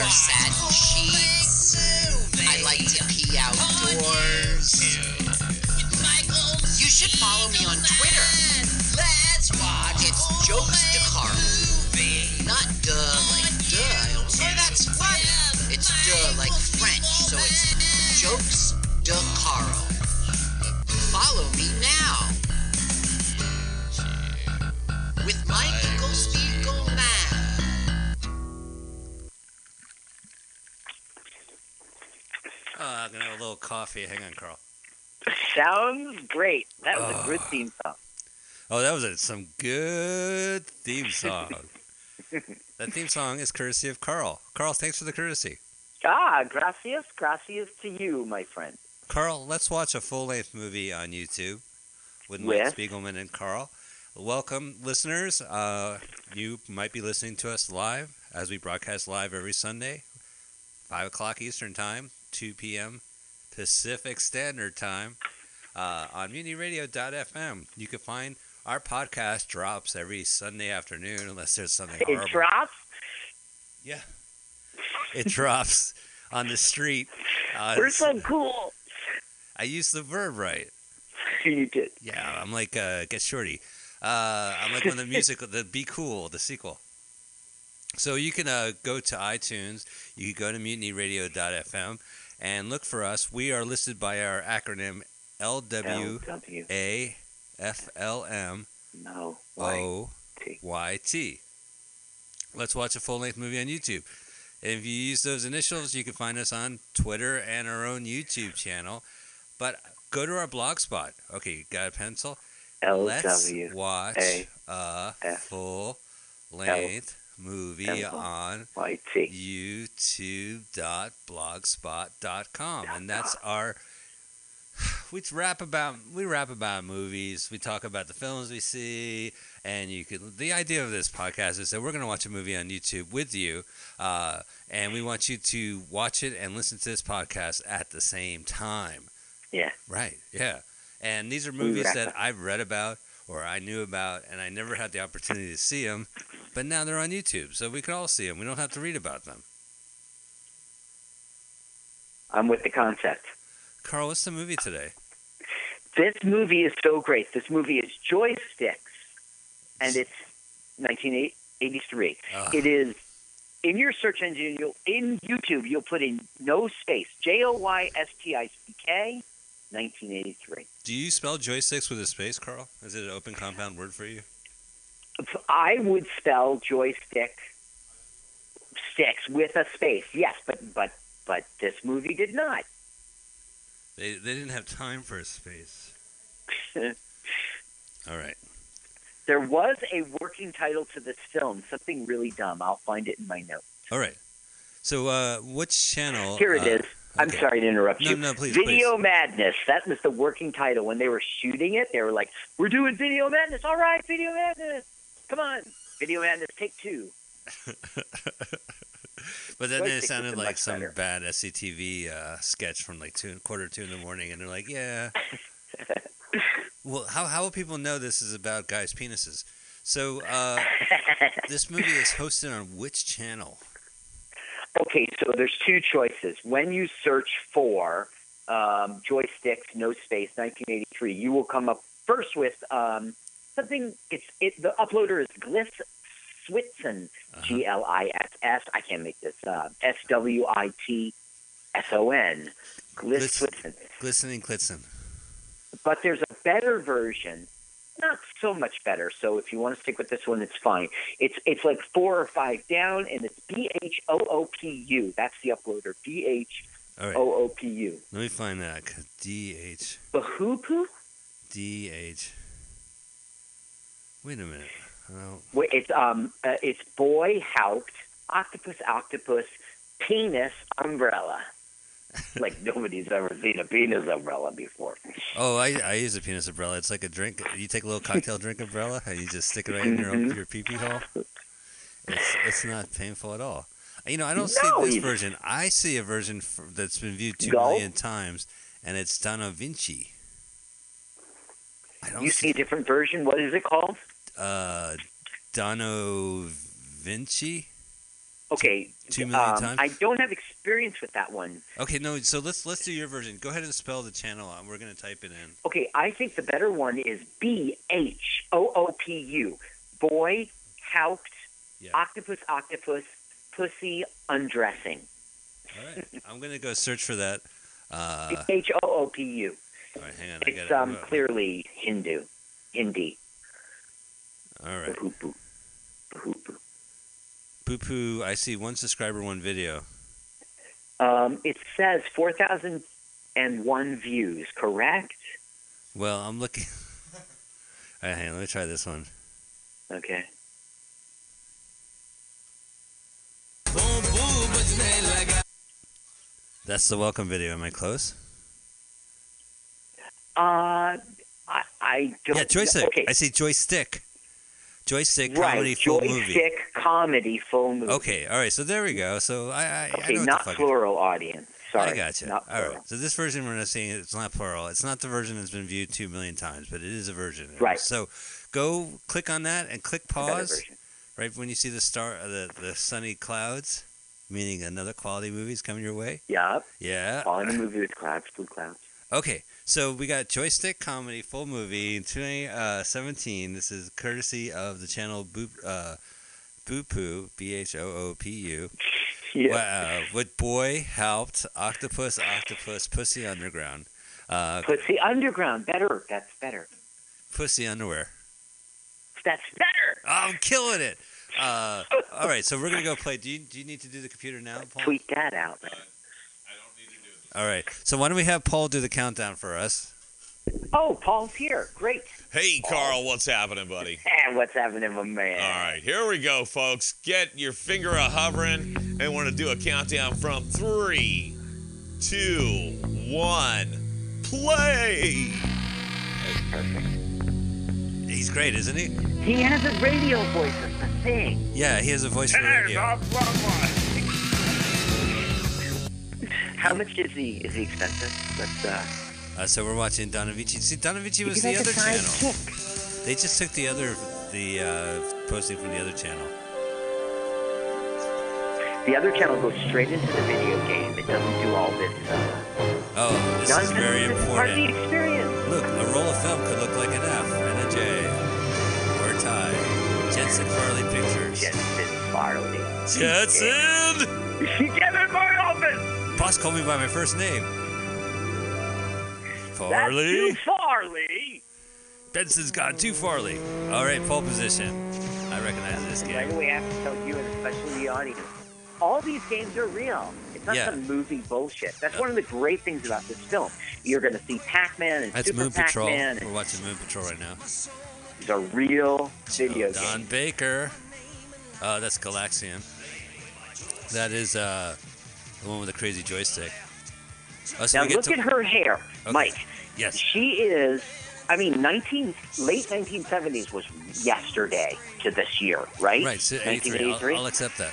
Are I'm gonna have a little coffee. Hang on, Carl. Sounds great. That was a Oh. good theme song. Oh, that was a, some good theme song. that theme song is courtesy of Carl. Carl, thanks for the courtesy. Ah, gracias, gracias to you, my friend. Carl, let's watch a full length movie on YouTube with Mike? Spiegelman and Carl. Welcome, listeners. Uh, you might be listening to us live as we broadcast live every Sunday, 5 o'clock Eastern Time, 2 p.m. Pacific Standard Time uh, on MutinyRadio.fm. You can find our podcast drops every Sunday afternoon unless there's something It horrible. drops. Yeah. It drops on the street. Uh, We're so cool. I used the verb right. you did. Yeah, I'm like uh, Get Shorty. Uh, I'm like when the music, the Be Cool, the sequel. So you can uh, go to iTunes. You can go to mutinyradio.fm and look for us. We are listed by our acronym W. LWAFLM No. Why? O T. Y T. Let's watch a full length movie on YouTube. And if you use those initials, you can find us on Twitter and our own YouTube channel. But go to our blog spot. Okay, you got a pencil? L Let's watch A full length movie on youtube.blogspot.com and that's our we rap about we rap about movies. We talk about the films we see. And you could the idea of this podcast is that we're going to watch a movie on youtube with you uh, and we want you to watch it and listen to this podcast at the same time. Yeah. right yeah. And these are movies that i've read about or i knew about and i never had the opportunity to see them but now they're on youtube so we can all see them we don't have to read about them I'm with the concept. carl what's the movie today This movie is so great. This movie is Joysticks, and it's 1983. Ugh. It is in your search engine. You'll in YouTube. You'll put in no space. J O Y S T I C K. 1983. Do you spell joysticks with a space, Carl? Is it an open compound word for you? I would spell joystick sticks with a space. Yes, but but but this movie did not. They they didn't have time for a space. All right. There was a working title to this film, something really dumb. I'll find it in my notes. All right. So uh, which channel? Here it uh, is. I'm sorry to interrupt No, you. no, please, Video Madness. That was the working title. When they were shooting it, they were like, "We're doing Video Madness. All right, Video Madness. Come on, Video Madness. Take two. But then it sounded like some better. bad SCTV uh, sketch from like two quarter two in the morning, and they're like, "Yeah." well, how how will people know this is about guys' penises? So uh, this movie is hosted on which channel? Okay, so there's two choices. When you search for um, joysticks, no space, 1983, you will come up first with um, something. It's it. The uploader is Gliss Switson, Uh-huh. G L I S S. I can't make this up. S W I T S O N. Gliss Gliss- Switson. Glistening Klitzen. But there's a better version. Not so much better. So if you want to stick with this one, it's fine. It's it's like four or five down, and it's B H O O P U. That's the uploader. B H. O O P U. Let me find that. D H? D H. Wait a minute. Wait, It's um, uh, it's boy haupt, octopus, octopus, penis, umbrella. like nobody's ever seen a penis umbrella before. oh I, I use a penis umbrella. It's like a drink. You take a little cocktail drink umbrella and you just stick it right in your Mhm. your pee pee hole. It's it's not painful at all. You know, I don't No, see this version. I see a version f that's been viewed two million times, and it's Donna Vinci. I don't You see a different version. What is it called? uh, Dono Vinci. Okay. Two million um, times. I don't have experience with that one. Okay, no. So let's let's do your version. Go ahead and spell the channel out. We're gonna type it in. Okay, I think the better one is B H O O P U. Boy, Haupt, Yeah. octopus, octopus, pussy, undressing. All right. I'm gonna go search for that. Uh, H O O P U. all right, hang on. I It's um, clearly Hindu. Hindi. All right. Bahupu. Bahupu. Poo poo. I see one subscriber, one video. Um, it says 4,001 views, correct? Well, I'm looking. All right, hang on. Let me try this one. Okay. That's the welcome video. Am I close? Uh, I, I don't Yeah, joystick. Okay. I see joystick. Joystick right. comedy full movie. Joystick comedy full movie. Okay, all right. So there we go. So I, I, I Okay, what not plural audience. Sorry. I gotcha. Not All plural. right. So this version we're not seeing it. It's not plural. It's not the version that's been viewed two million times, but it is a version. Right. So go click on that and click pause right when you see the star, uh, the the sunny clouds, meaning another quality movie is coming your way. Yup. Yeah. All in the movie with clouds, blue clouds. Okay, so we got joystick comedy full movie in 2017. This is courtesy of the channel Boop uh, Boopoo B H O O P U. Yeah. Wow, with boy helped octopus octopus pussy underground. Uh, Pussy Underground. Better. That's better. pussy underwear. That's better. I'm killing it. Uh, all right, so we're gonna go play. Do you do you need to do the computer now, Paul? Tweet that out, man. All right. So why don't we have Paul do the countdown for us? Oh, Paul's here. Great. Hey, Carl, what's happening, buddy? And what's happening, my man? All right, here we go, folks. Get your finger a hovering, and we're gonna do a countdown from three, two, one, play. Perfect. He's great, isn't he? He has a radio voice. That's the thing. Yeah, he has a voice for radio. How much is he? Is he expensive? Let's uh. Uh, so we're watching Donavici. See, Donavici was the other channel. sidekick. They just took the other, the uh, posting from the other channel. The other channel goes straight into the video game. It doesn't do all this. Uh, Oh, this is very It's part of the important. experience. Look, a roll of film could look like an F and a J or a tie. Jensen Farley Pictures. Jensen Farley. Jensen! Get in my office. Boss called me by my first name. Farley. That's Farley. too Farley. Benson's gone too Farley. All right, pole position. I recognize this game. I have to tell you and especially the audience. All these games are real. It's not Yeah. some movie bullshit. That's one of the great things about this film. You're going to see Pac-Man and That's Super Moon Patrol. Pac-Man. We're watching Moon Patrol right now. these are real video Oh, Don games. Baker. Uh, that's Galaxian. That is uh, the one with the crazy joystick. Oh, so Now look to, at her hair, Okay. Mike. Yes. She is. I mean, 19 late 1970s was yesterday to this year, right? Right, so 83. 1983. I'll, I'll accept that.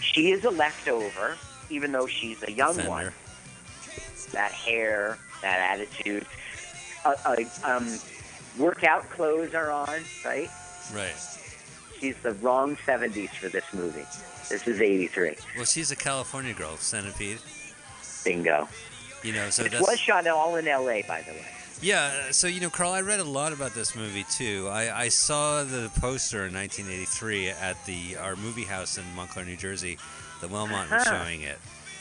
She is a leftover, even though she's a young Fender. one. That hair, that attitude. Uh, uh, um, workout clothes are on, right? Right. She's the wrong 70s for this movie. This is 83. Well, she's a California girl, Centipede. Bingo. You know, so It that's was shot all in L.A., by the way. yeah. So you know, Carl, I read a lot about this movie too. I, I saw the poster in 1983 at the our movie house in Montclair, New Jersey. The was Uh-huh. showing it,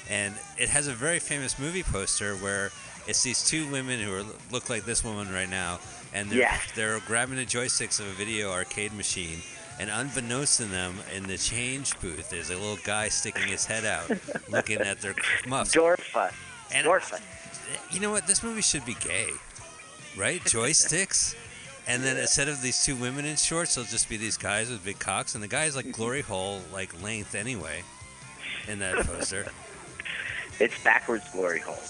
and it has a very famous movie poster where it's these two women who are, look like this woman right now, and they're Yes. they're grabbing the joysticks of a video arcade machine. And unbeknownst to them, in the change booth, there's a little guy sticking his head out, looking at their muffs. Dorfa. And Dorfa. you know what? This movie should be gay, right? Joysticks. And then instead of these two women in shorts, it'll just be these guys with big cocks, and the guy's like mm-hmm. glory hole like length anyway, in that poster. It's backwards glory hole.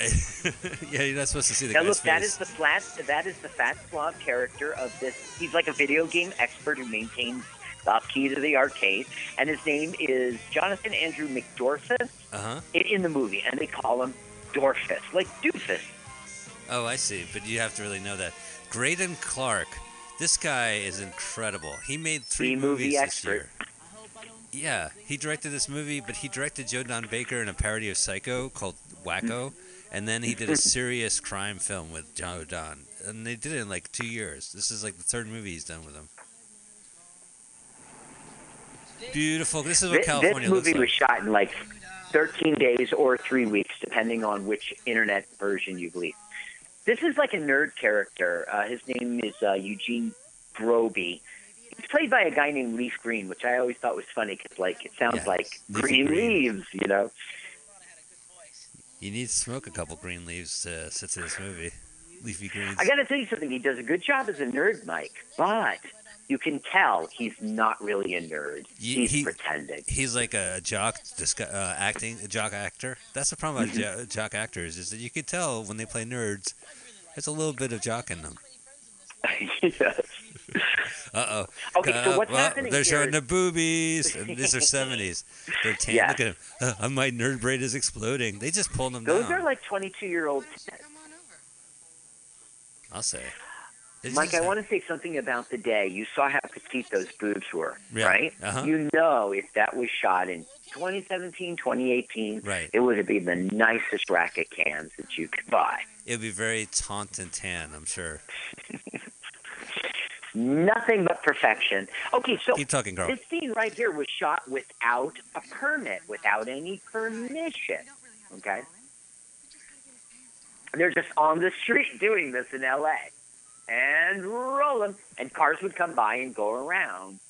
yeah, you're not supposed to see the Now look, that face. is the flat. That is the fat slob character of this. He's like a video game expert who maintains the key to the arcade, and his name is Jonathan Andrew McDorfus Uh huh. in the movie, and they call him Dorfus, like doofus. Oh, I see. But you have to really know that. Greydon Clarke. This guy is incredible. He made three movies this year. Yeah, he directed this movie, but he directed Joe Don Baker in a parody of Psycho called Wacko, and then he did a serious crime film with Joe Don, and they did it in like two years. This is like the third movie he's done with him. Beautiful. This is what California this movie was shot in like 13 days or three weeks, depending on which internet version you believe. This is like a nerd character. Uh, his name is uh, Eugene Groby. He's played by a guy named Leif Green, which I always thought was funny because, like, it sounds Yeah, like green, Green. leaves, you know. You need to smoke a couple green leaves to sit to this movie. Leafy greens. I got to tell you something. He does a good job as a nerd, Mike, but you can tell he's not really a nerd. Ye- He's he- pretending. He's like a jock uh, acting, a jock actor. That's the problem Mm-hmm. about jo- jock actors is that you can tell when they play nerds, there's a little bit of jock in them. yes. Uh oh. Okay, so what's well, happening They're showing the boobies. and these are 70s. They're tan. Yeah. Look at him. Uh, my nerd braid is exploding. They just pulled him Those down. are like 22 year old I'll say. They Mike, I want to say something about the day. You saw how petite those boobs were, Yeah. right? Uh-huh. You know, if that was shot in 2017, 2018, Right. it would have been the nicest rack of cans that you could buy. It would be very taunt and tan, I'm sure. Nothing but perfection. Okay, so Keep talking, Carl. this scene right here was shot without a permit, without any permission. Okay? They're just on the street doing this in LA. And rolling. And cars would come by and go around.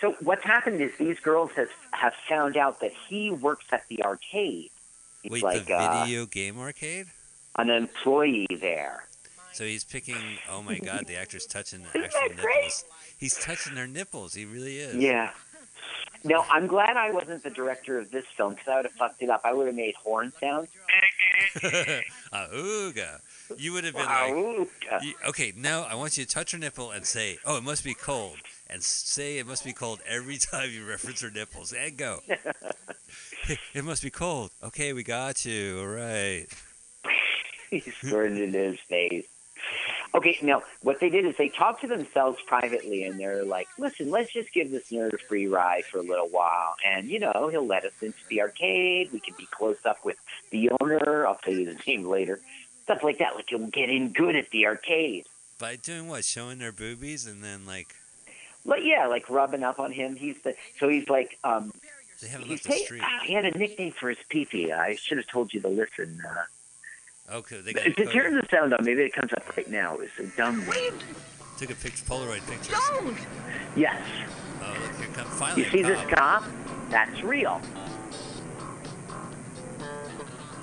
So what's happened is these girls have have found out that he works at the arcade. He's Wait, like the uh, video game arcade? An employee there. So he's picking. Oh my God, the actor's touching the Isn't actual that great? He's touching their nipples. He really is. Yeah. No, I'm glad I wasn't the director of this film because I would have fucked it up. I would have made horn sounds. Ah, ooga. You would have been Wow. like, ooh, you- okay, now I want you to touch her nipple and say, oh, it must be cold. And say it must be cold every time you reference her nipples. And go. it must be cold. Okay, we got you. All right. he squirted in his face. Okay, now what they did is they talked to themselves privately, and they're like, "Listen, let's just give this nerd a free ride for a little while, and you know, he'll let us into the arcade. We can be close up with the owner. I'll tell you the name later. Stuff like that. Like he'll get in good at the arcade. By doing what? Showing their boobies and then, like, But yeah, like rubbing up on him. He's the so he's like um they haven't left the street. ah, he had a nickname for his pee I should have told you to listen. Uh, Okay, they got If you turn the sound on, maybe it comes up right now. It's a dumb name. took a picture, Polaroid picture. Don't. Yes. Oh, look, here comes finally. You a see this cop. cop? That's real.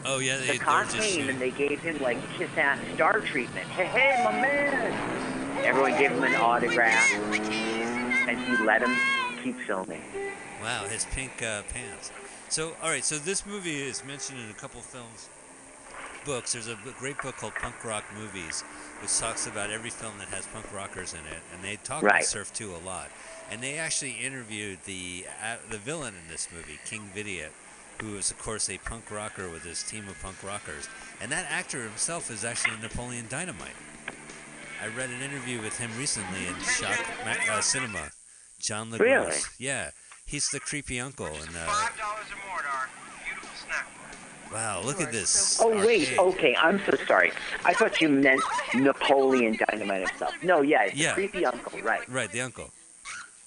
Oh yeah, they, The they're cop just came shooting. and they gave him like kiss ass star treatment. Hey, hey, my man. Everyone gave him an autograph, and he let him keep filming. Wow, his pink uh, pants. So, all right, so this movie is mentioned in a couple films, books. There's a great book called Punk Rock Movies, which talks about every film that has punk rockers in it, and they talk about Surf 2 a lot. And they actually interviewed the uh, the villain in this movie, King Vidiot, who is of course a punk rocker with his team of punk rockers, and that actor himself is actually Napoleon Dynamite. I read an interview with him recently in Shock Ma- uh, Cinema. John LaGrosse. Really? Yeah, he's the creepy uncle. And uh, Five dollars or more, Dar. Beautiful snack bar. Wow, look at this. Oh wait, okay. I'm so sorry. I thought you meant Napoleon Dynamite himself. No, yeah, it's Yeah. the creepy uncle, right? Right, the uncle.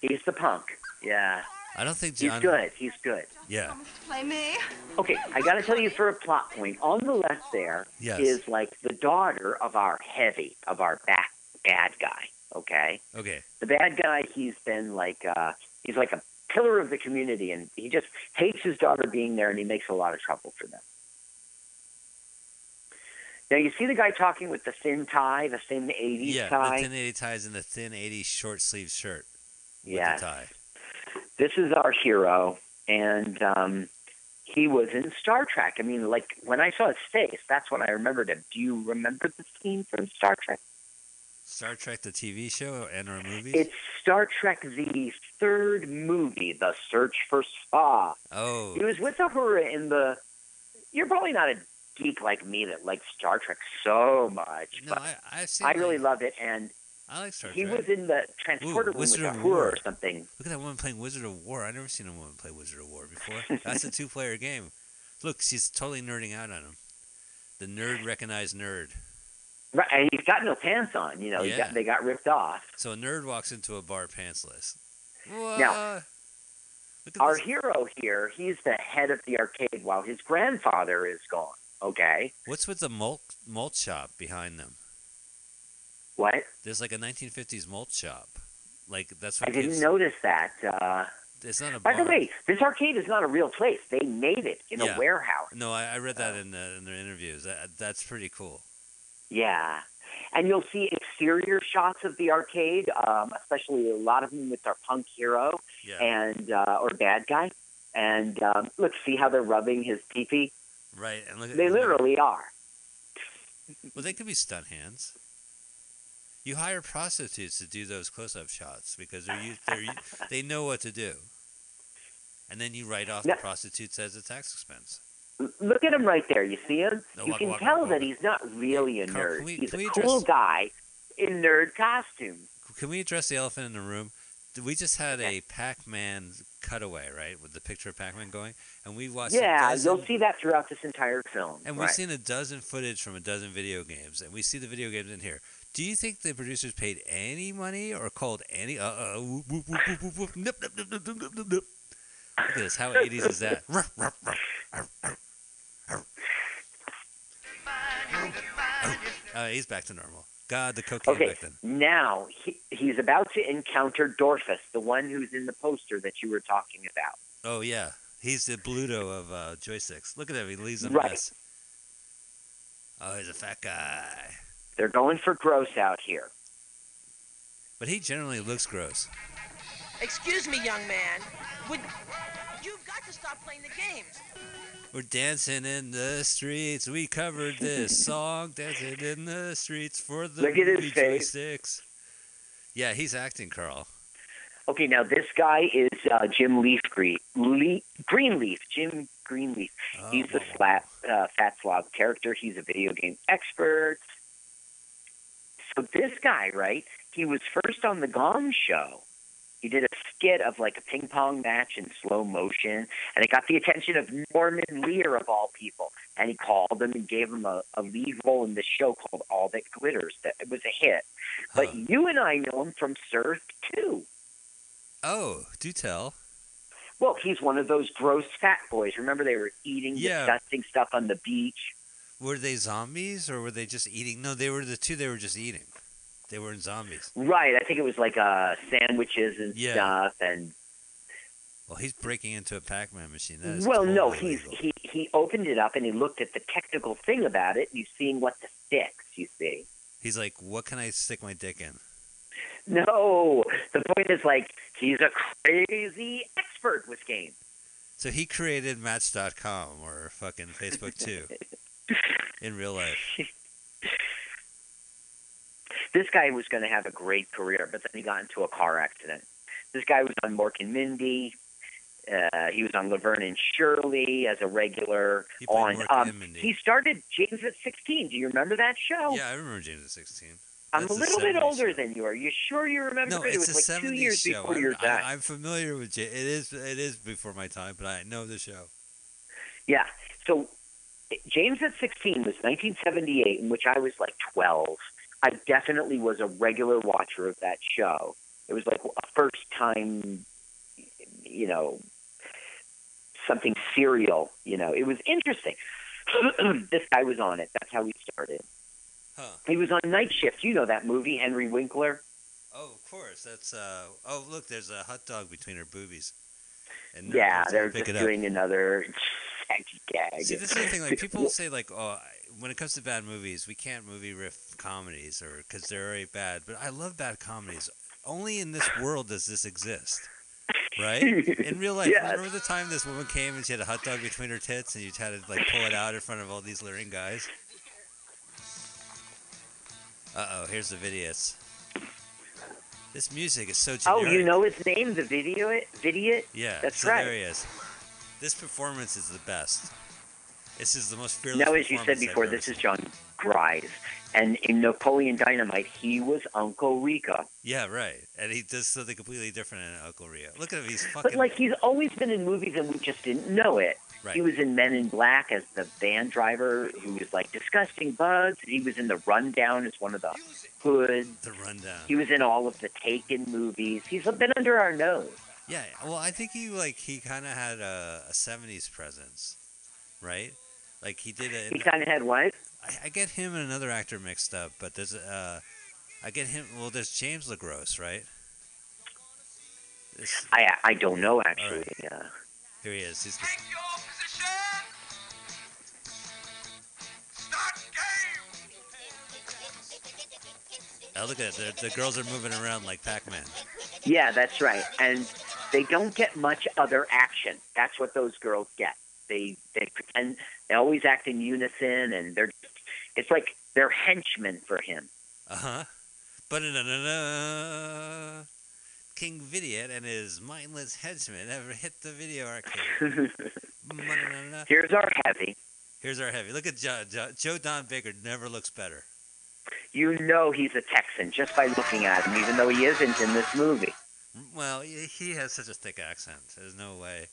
He's the punk. Yeah, I don't think he's John. good. He's good. Yeah, Play me. Okay, I got to tell you for a plot point. On the left there is Yes. like the daughter of our heavy, of our back bad guy. Okay, okay. the bad guy. He's been like uh, he's like a pillar of the community, and he just hates his daughter being there, and he makes a lot of trouble for them. Now you see the guy talking with the thin tie, the thin '80s Yeah, tie. the thin 80 ties and the thin 80s short sleeve shirt with yeah, tie. this is our hero, and um, he was in Star Trek. I mean, like when I saw his face, that's when I remembered him. Do you remember the scene from Star Trek? Star Trek, the TV show and our movies. It's Star Trek, the third movie, The Search for Spock. oh, He was with Uhura in the. You're probably not a geek like me that likes Star Trek so much, no, but I, I've seen. I like- really loved it. And I like Star He Trek. was in the transporter room with Wizard of Wor. or something. Look at that woman playing Wizard of Wor. I've never seen a woman play Wizard of Wor before. That's a two-player game. Look, she's totally nerding out on him. The nerd recognized nerd. Right, and he's got no pants on. You know, Yeah. got, they got ripped off. So a nerd walks into a bar pantsless. What? Now, Our this. hero here, he's the head of the arcade while his grandfather is gone. Okay, What's with the malt malt shop behind them? what? There's like a 1950s malt shop. Like that's what I didn't kids- notice that. Uh, It's not a by bar. the way, this arcade is not a real place. They made it in Yeah. a warehouse. No, I, I read Oh. that in the, in their interviews. That, that's pretty cool. Yeah. And you'll see exterior shots of the arcade, um, especially a lot of them with our punk hero Yeah. and uh, or bad guy. And um, look, see how they're rubbing his pee pee right. And look at They literally are. Well, they could be stunt hands. You hire prostitutes to do those close-up shots because they're, they're they know what to do. And then you write off Yeah. the prostitutes as a tax expense. Look at him right there. You see him? No, you waka, can waka, tell waka. that he's not really a nerd. can we- he's a cool address- guy in nerd costume. Can we address the elephant in the room? Did- We just had a Pac-Man cutaway, right, with the picture of Pac-Man going, and we watched. Yeah, dozen- you'll see that throughout this entire film. And we've right. seen a dozen footage from a dozen video games, and we see the video games in here. Do you think the producers paid any money or called any? Uh, uh, whoop, whoop, whoop, whoop, whoop, whoop, nip, nip, nip, nip, nip, nip, nip. Look at this. How 80s is that? Uh, he's back to normal. God, the cocaine Okay, back then. now he, he's about to encounter Dorfus, the one who's in the poster that you were talking about. Oh yeah, he's the Bluto of uh, joysticks. Look at him. He leaves a Right. mess. Oh, he's a fat guy, They're going for gross out here. but he generally looks gross. Excuse me, young man. Would you've got to stop playing the games? We're dancing in the streets. We covered this song, dancing in the streets for the Look at his face. joysticks. Yeah, he's acting, Carl. Okay, now this guy is uh, Jim Leaf Green, Le- Greenleaf. Jim Greenleaf. Oh, He's the slap, uh, fat slob character. He's a video game expert. So this guy, right? He was first on the Gong Show. He did a skit of like a ping pong match in slow motion, and it got the attention of Norman Lear of all people. And he called him and gave him a, a lead role in this show called All That Glitters. That it was a hit. But Huh. you and I know him from Surf too. Oh, do tell. Well, he's one of those gross fat boys. Remember, they were eating Yeah. disgusting stuff on the beach. Were they zombies or were they just eating? No, they were the two. They were just eating. They were in zombies. Right. I think it was like uh, sandwiches and Yeah. stuff. And Well, he's breaking into a Pac-Man machine. That is well, no, totally he's illegal. he he opened it up and he looked at the technical thing about it. And he's seeing what the sticks. You see. He's like, what can I stick my dick in? No, the point is like he's a crazy expert with games. So he created Match.com or fucking Facebook too, in real life. This guy was going to have a great career, but then he got into a car accident. This guy was on Mork and Mindy. Uh, he was on Laverne and Shirley as a regular. He on Mork um, and Mindy. he started James at 16. Do you remember that show? Yeah, I remember James at 16. I'm That's a little bit older show. than you. Are you sure you remember No, it? Was a like 70s two years show. before I'm, your time. I'm familiar with James. it. Is it is before my time, but I know the show. Yeah. So James at 16 was 1978, in which I was like 12. I definitely was a regular watcher of that show. It was like a first time, you know, something serial. You know, it was interesting. this guy was on it. That's how we started. Huh? He was on Night Shift. You know that movie, Henry Winkler? Oh, of course. That's uh. Oh, look, there's a hot dog between her boobies. And Yeah, they're just doing another sexy gag. See, this is the thing. Like people say, like, oh, I- when it comes to bad movies, we can't movie riff comedies, or because they're already bad. But I love bad comedies. Only in this world does this exist, right? In real life, Yes. remember the time this woman came and she had a hot dog between her tits, and you had to like pull it out in front of all these leering guys. Uh oh, here's the videos. This music is so Oh, you know his name, the video video. Yeah, That's so right. there he is. This performance is the best. This is the most fearless. Now, as you said before, this is. Jon Gries, And in Napoleon Dynamite, he was Uncle Rico. Yeah, right. And he does something completely different in Uncle Rio. Look at him. He's fucking. But like he's always been in movies and we just didn't know it. Right. He was in Men in Black as the van driver who was like disgusting bugs. He was in The Rundown as one of the hoods. the rundown. He was in all of the Taken movies. He's been under our nose. Yeah, well, I think he like he kind of had a, a '70s presence, right? Like he did a. He kind of had what? I, I get him and another actor mixed up, but there's uh, I get him. Well, there's James LeGros, right? This, I I don't know actually. Yeah. here he is. He's Take your position. Start game. oh, look at it. The, the girls are moving around like Pac-Man. yeah, that's right. And they don't get much other action. That's what those girls get. They they pretend they always act in unison, and they're it's like they're henchmen for him. Uh huh. But King Vidiot and his mindless henchmen ever hit the video arcade. Here's our heavy. Here's our heavy. Look at Joe, Joe, Joe Don Baker. Never looks better. You know he's a Texan just by looking at him, even though he isn't in this movie. Well, he has such a thick accent. There's no way.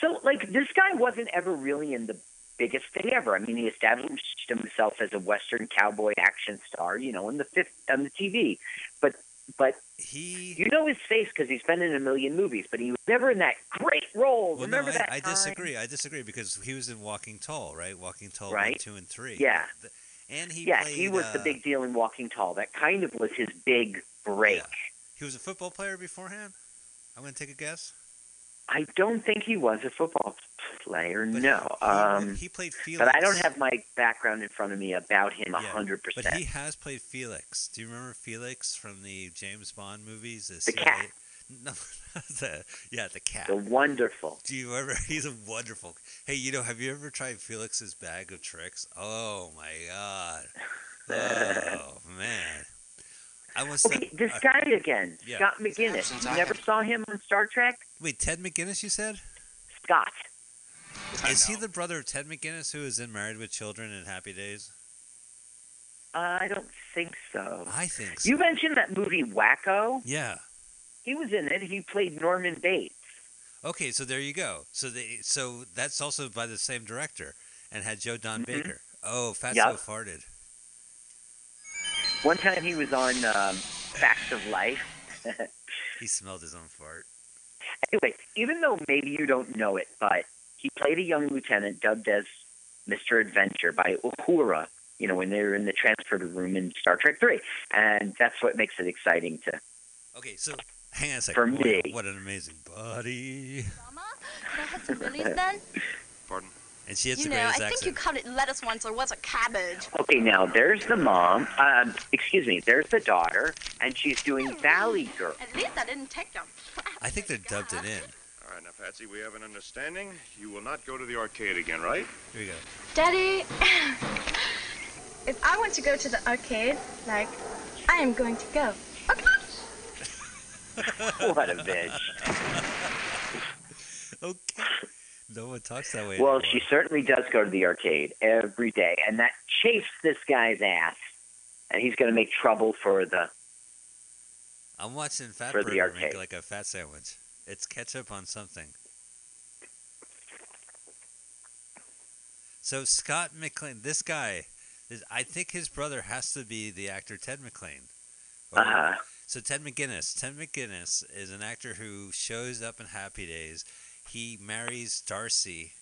So, like, this guy wasn't ever really in the biggest thing ever. I mean, he established himself as a Western cowboy action star, you know, in the fifth on the TV. But, but He. you know his face because he's been in a million movies. But he was never in that great role. Well, Remember no, that I, disagree. I disagree because he was in Walking Tall, right? Walking Tall Right. one, two, and three. Yeah. The- And he yeah, played, he was the uh, big deal in Walking Tall. That kind of was his big break. Yeah. He was a football player beforehand. I'm gonna take a guess. I don't think he was a football player. But no. he, Um, he played Felix. but I don't have my background in front of me about him a Yeah, hundred But percent. he has played Felix. Do you remember Felix from the James Bond movies? The cat. No, the yeah, the cat. The wonderful. Do you ever? He's a wonderful. Hey, you know, have you ever tried Felix's bag of tricks? Oh my god. Oh man. I was. Okay, this uh, guy again, yeah. Scott McGinnis. You never saw him on Star Trek? wait, Ted McGinnis. You said? Scott. Is he the brother of Ted McGinnis who is in Married with Children and Happy Days? Uh, I don't think so. I think so. You mentioned that movie Wacko. yeah. He was in it. He played Norman Bates. Okay, so there you go. So they so that's also by the same director and had Joe Don Mhm. Baker. Oh, Fatso Yep. farted. One time he was on um, Facts of Life. He smelled his own fart. Anyway, even though maybe you don't know it, but he played a young lieutenant dubbed as Mr. Adventure by Uhura, you know, when they were in the transporter room in Star Trek 3. And that's what makes it exciting to. Okay, so hang on a second. For What- me. What, an amazing body. Mama, can I have some lilies then? Pardon? And she has You the know, I greatest think accent. you called it lettuce once or was it cabbage? Okay, now there's the mom. Um, excuse me, there's the daughter, and she's doing Valley Girl. At least I didn't take them. I think they're dubbed it in. All right, now, Patsy, we have an understanding. You will not go to the arcade again, right? Here we go. Daddy, if I want to go to the arcade, like, I am going to go. Okay. What a bitch. Okay. No one talks that way Well, anymore. she certainly does go to the arcade every day, and that chafes this guy's ass. And he's going to make trouble for the. I'm watching Fat for the Burger make like a fat sandwich. It's ketchup on something. So Scott McLean, this guy, is, I think his brother has to be the actor Ted McLean. Uh, So Ted McGinnis, Ted McGinnis is an actor who shows up in Happy Days. He marries Darcy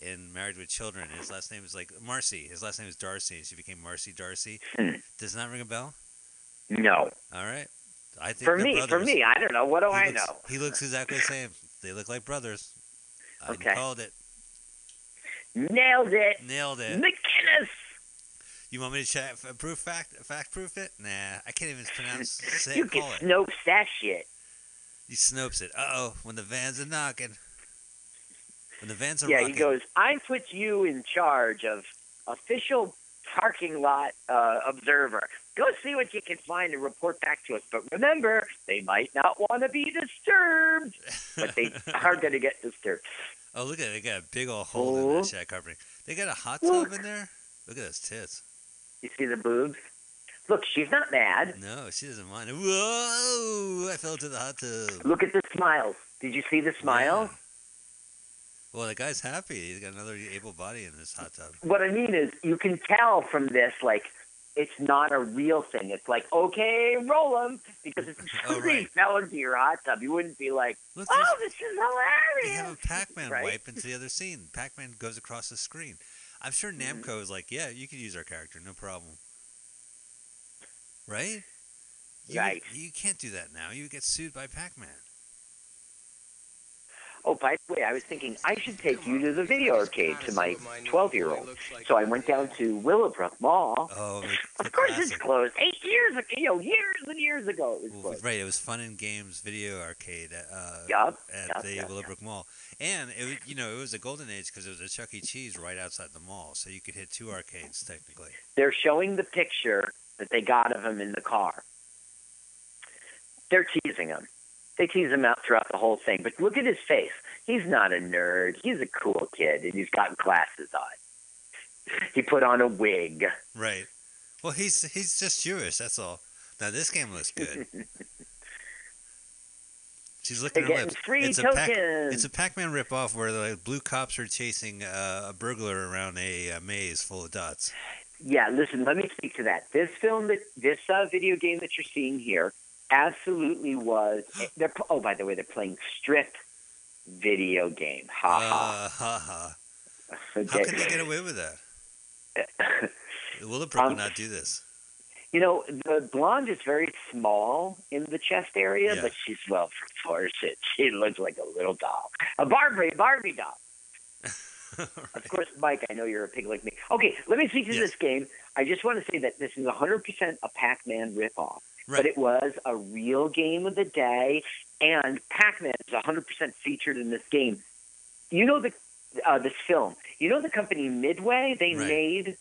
in Married with Children. His last name is like Marcy. His last name is Darcy, and she became Marcy Darcy. Hmm. Does that ring a bell? no. All right. I think For me, for me, I don't know. What do He I looks- know? He looks exactly the same. They look like brothers. I Okay. called it. Nailed it. Nailed it. McGinnis. You want me to check proof fact fact proof it? Nah, I can't even pronounce say You it, can call it. Snopes that shit. He snopes it. Uh oh, when the vans are knocking. When the vans are Yeah, rocking. he goes, I put you in charge of official parking lot uh, observer. Go see what you can find and report back to us. But remember, they might not want to be disturbed, but they are going to get disturbed. Oh, look at it. They got a big old hole in Oh. that shack covering. They got a hot tub Look. in there? Look at those tits. You see the boobs? Look, she's not mad. No, she doesn't mind. Whoa! I fell into the hot tub. Look at the smiles. Did you see the smile? Yeah. Well, the guy's happy. He's got another able body in his hot tub. What I mean is, you can tell from this, like, it's not a real thing. It's like, okay, roll 'em, because if Oh, somebody right. fell into your hot tub, you wouldn't be like, Look, oh, this is hilarious. they have a Pac-Man Right? wipe into the other scene. Pac-Man goes across the screen. I'm sure Mm-hmm. Namco is like, yeah, you could use our character, no problem. Right? You, Right. You can't do that now. You get sued by Pac-Man. Oh, by the way, I was thinking I should take you to the video arcade to my 12 year old. So I went down to Willowbrook Mall. Oh, Of course, it's closed. Eight years ago, you know, years and years ago, it was closed. right, it was Fun and Games Video Arcade at, uh, Yup, at yup, the yup, Willowbrook Mall, and it was, you know it was a golden age because it was a Chuck E. Cheese right outside the mall, so you could hit two arcades technically. They're showing the picture that they got of him in the car. They're teasing him. They tease him out throughout the whole thing. But look at his face. He's not a nerd. He's a cool kid, and he's got glasses on. He put on a wig. Right. Well, he's he's just Jewish. That's all. Now this game looks good. She's They're her free it's a Pac, tokens. it's a Pac-Man ripoff where the blue cops are chasing uh, a burglar around a, uh maze full of dots. Yeah, listen, let me speak to that. This film, that this uh, video game that you're seeing here, absolutely was. They're, oh, by the way, they're playing strip video game. Ha ha. Uh, ha ha. How Okay. can they get away with that? Willowbrook Um, would not do this. You know, the blonde is very small in the chest area, Yeah. but she's well proportioned. She looks like a little doll, a Barbie, Barbie doll. Of course, Mike, I know you're a pig like me. Okay, let me speak to Yes. this game. I just want to say that this is 100% a Pac-Man ripoff, Right. but it was a real game of the day, and Pac-Man is 100% featured in this game. You know the uh, this film. You know the company Midway. They Right. made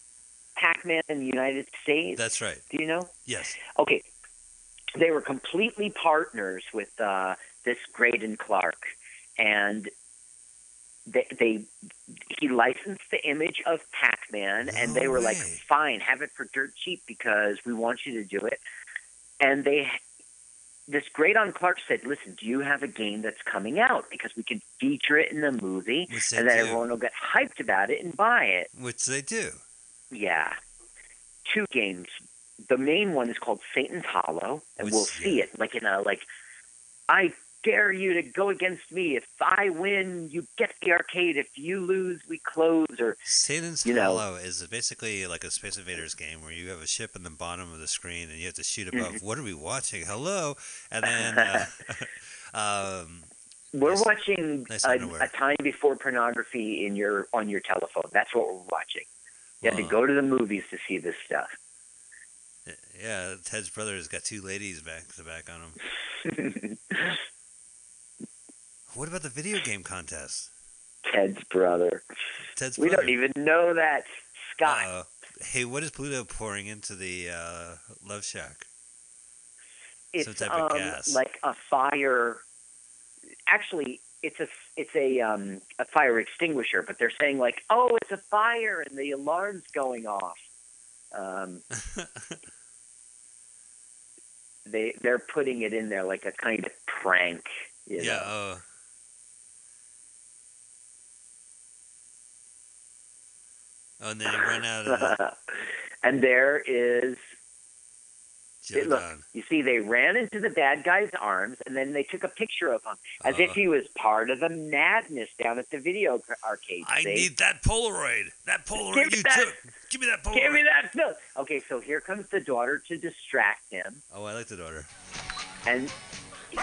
Pac-Man in the United States. That's right. Do you know? Yes. Okay, they were completely partners with uh, this Greydon Clarke, and they, they he licensed the image of Pac-Man, and they were like, "Fine, have it for dirt cheap because we want you to do it." And they, this Greydon Clarke said, "Listen, do you have a game that's coming out because we can feature it in the movie, and then do. everyone will get hyped about it and buy it." Which they do. Yeah. Two games. The main one is called Satan's Hollow, and Which- we'll see yeah. it like in a like I dare you to go against me. If I win, you get the arcade. If you lose, we close or Satan's You know- Hollow is basically like a Space Invaders game where you have a ship in the bottom of the screen and you have to shoot above. Mm-hmm. What are we watching? Hello, and then uh, um, we're Nice- watching nice a, a time before pornography in your on your telephone. That's what we're watching. You have to go to the movies to see this stuff. yeah, Ted's brother has got two ladies back to back on him. What about the video game contest? Ted's brother. Ted's brother. We don't even know that. Scott. Uh, hey, what is Bluto pouring into the uh, Love Shack? it's some type of um, gas. like a fire. Actually, it's a it's a um a fire extinguisher, but they're saying like, oh, it's a fire, and the alarm's going off. Um, they they're putting it in there like a kind of prank. You yeah. know? Uh, oh, and then he ran out of The... and there is It- look, you see, they ran into the bad guy's arms, and then they took a picture of him as if Uh. he was part of the madness down at the video arcade. I see? need that Polaroid. That Polaroid Give me you that- took. Give me that Polaroid. Give me that film. Okay, so here comes the daughter to distract him, Oh, I like the daughter. and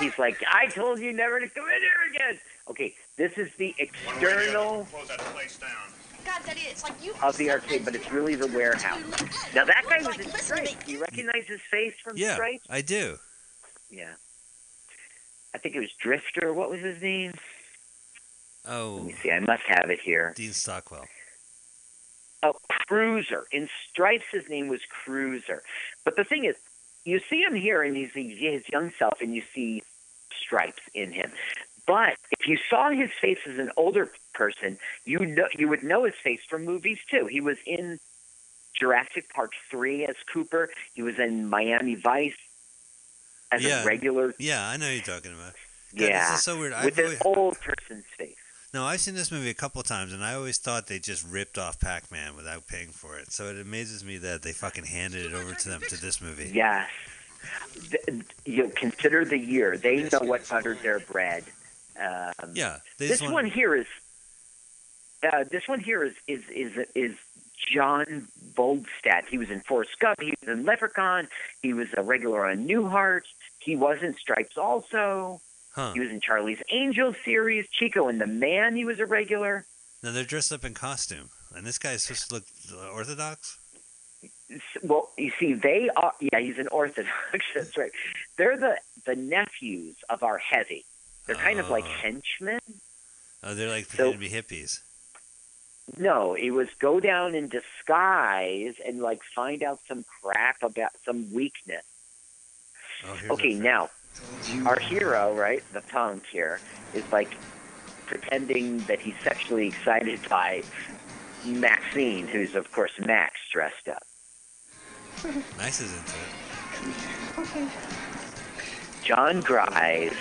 he's like, "I told you never to come in here again." Okay, this is the external Close that place down. God, Daddy, it's like you. of the arcade, but it's really the warehouse. Now that guy was Like, in listen to me. Stripes. Do you recognize his face from Yeah, Stripes? I do. Yeah. I think it was Drifter. What was his name? Oh. Let me see. I must have it here. Dean Stockwell. Oh, Cruiser. In Stripes, his name was Cruiser. But the thing is, you see him here, and he's his young self, and you see Stripes in him. But if you saw his face as an older person, you know you would know his face from movies too. He was in Jurassic Park three as Cooper. He was in Miami Vice as Yeah. a regular. Yeah, I know you're talking about. God, Yeah, this is so weird. With an always, old person's face. no, I've seen this movie a couple times, and I always thought they just ripped off Pac-Man without paying for it. So it amazes me that they fucking handed it over to them to this movie. Yes. Th- You consider the year. They know what buttered their bread. Um, Yeah, this want- one here is. Uh, this one here is is is is John Voldstad. He was in Forrest Gump. He was in Leprechaun. He was a regular on Newhart. He was in Stripes also. Huh. He was in Charlie's Angels series. Chico and the Man. He was a regular. Now they're dressed up in costume, and this guy's supposed to look orthodox. Well, you see, they are. Yeah, he's an Orthodox. That's right. They're the the nephews of our heavy. They're kind of like Oh. henchmen. Oh, they're like So- pretending to be hippies. No, it was go down in disguise and like find out some crap about some weakness. Oh, Okay, now our hero, right, the punk here, is like pretending that he's sexually excited by Maxine, who's of course Max dressed up. Max is into it. Okay. Jon Gries.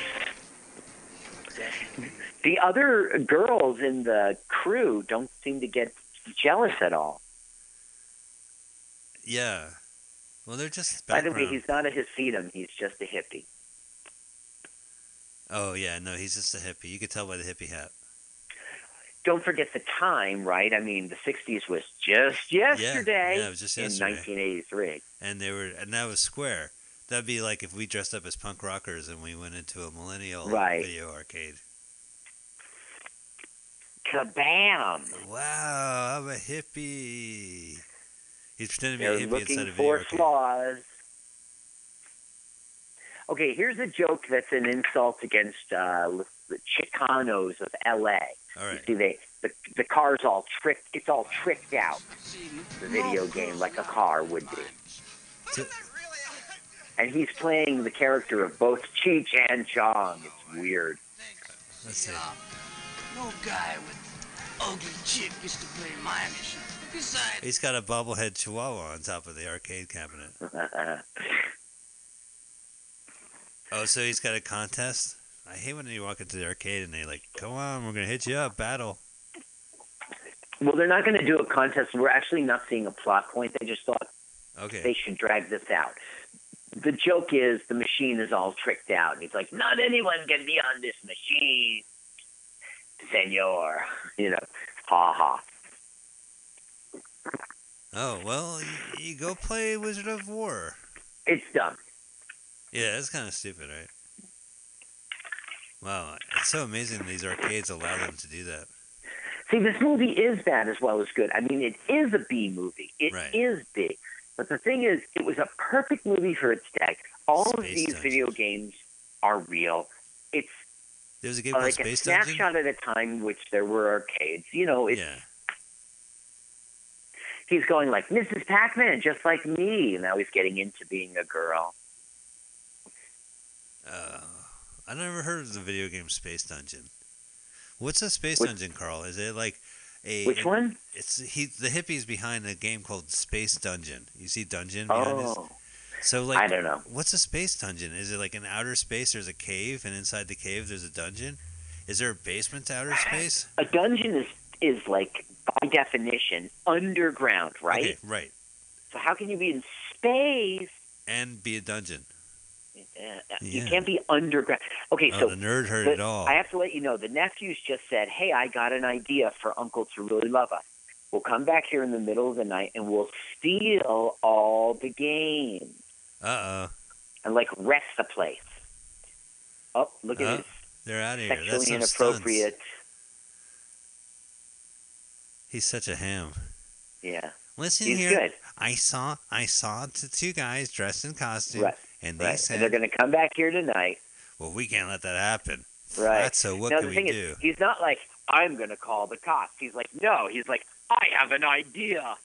The other girls in the crew don't seem to get jealous at all. Yeah. Well, they're just By the way, he's not a Hasidim, he's just a hippie. Oh yeah, no, he's just a hippie. You could tell by the hippie hat. Don't forget the time, right? I mean, the 60s was just yesterday yeah, it was just yesterday. in 1983. And they were, and that was square. That'd be like if we dressed up as punk rockers and we went into a millennial Right. video arcade. Kabam! Wow, I'm a hippie. He's pretending to be a hippie looking inside a video for arcade. flaws. Okay, here's a joke that's an insult against uh, the Chicanos of L.A. All right. You see, they the the car's all tricked. It's all tricked out. The video game, like a car would be. So- And he's playing the character of both Cheech and Chong. It's weird. Let's see. No guy with ugly chick gets to play my mission. Besides, He's got a bobblehead chihuahua on top of the arcade cabinet. Oh, so he's got a contest? I hate when you walk into the arcade and they like, come on, we're gonna hit you up, battle. well, they're not going to do a contest. We're actually not seeing a plot point. They just thought Okay. they should drag this out. The joke is the machine is all tricked out. And he's like, not anyone can be on this machine, senor. You know, ha ha. Oh well, you, you go play Wizard of Wor. It's dumb. Yeah, that's kind of stupid, right? Wow, it's so amazing these arcades allow them to do that. See, this movie is bad as well as good. I mean, it is a B movie. It is Right. big. But the thing is, it was a perfect movie for its day. All of these Dungeon. video games are real. It's There was a game called like a Space Dungeon. snapshot at a time in which there were arcades. You know, it's, Yeah. he's going like Mrs. Pac-Man, just like me. Now he's getting into being a girl. Uh, I never heard of the video game Space Dungeon. What's a Space Which- Dungeon, Carl? Is it like a Which one? It's he. The hippies behind a game called Space Dungeon. You see Dungeon. Oh, So like, I don't know. What's a space dungeon? Is it like an outer space? There's a cave, and inside the cave there's a dungeon. Is there a basement to outer space? A dungeon is is like by definition underground, right? Okay, right. So how can you be in space? And be a dungeon. Uh, You can't be underground. Okay, Oh, so the nerd heard the- it all. I have to let you know the nephews just said, "Hey, I got an idea for Uncle to really love us. We'll come back here in the middle of the night and we'll steal all the games Uh oh, and like wreck the place." Oh, look at Oh, this they're out of here. Sexually some inappropriate. stunts. He's such a ham. Yeah, Listen he's here. good. I saw I saw the two guys dressed in costume, Right, and they Right, said, and they're going to come back here tonight. "Well, we can't let that happen." Right. That's so. What now can the we thing do? is, he's not like I'm going to call the cops. He's like, no, he's like, I have an idea.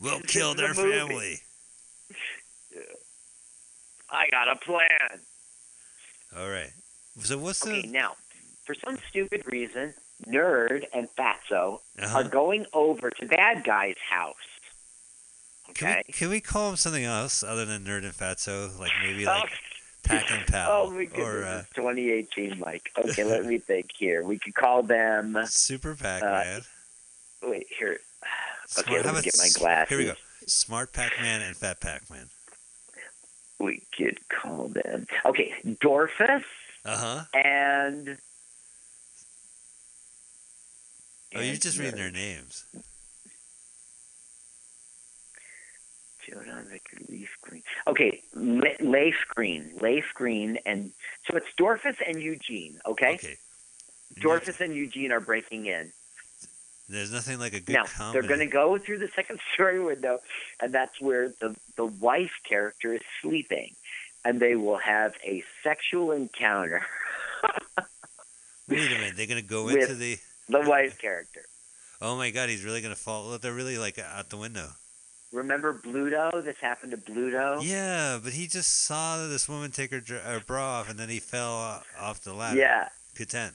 we'll this kill their family. I got a plan. All right. So what's Okay, the? now, for some stupid reason, Nerd and Fatso Uh-huh. are going over to Bad Guy's house. Can Okay. we, can we call him something else other than Nerd and Fatso? Like maybe like Pack and Pal oh my goodness, or uh, 2018, Mike. Okay, let me think here. We could call them. Super Pac Uh, Man. Wait here. Smart- okay, let me get my s- glasses. Here we go. Smart Pac Man and Fat Pac Man. We could call them. Okay, Dorfus Uh huh. and. Oh, you're just reading their names. Leif Green. Okay, Le- Leif Green, Leif Green, and so it's Dorfus and Eugene. Okay, Okay. Dorfus and Eugene are breaking in. There's nothing like a good now comedy. they're going to go through the second story window, and that's where the the wife character is sleeping, and they will have a sexual encounter. Wait a minute. They're gonna go into the. the wife character. Oh my God! He's really gonna fall. They're really like out the window. Remember Bluto? This happened to Bluto. Yeah, but he just saw this woman take her, her bra off, and then he fell off the ladder. Yeah. Content.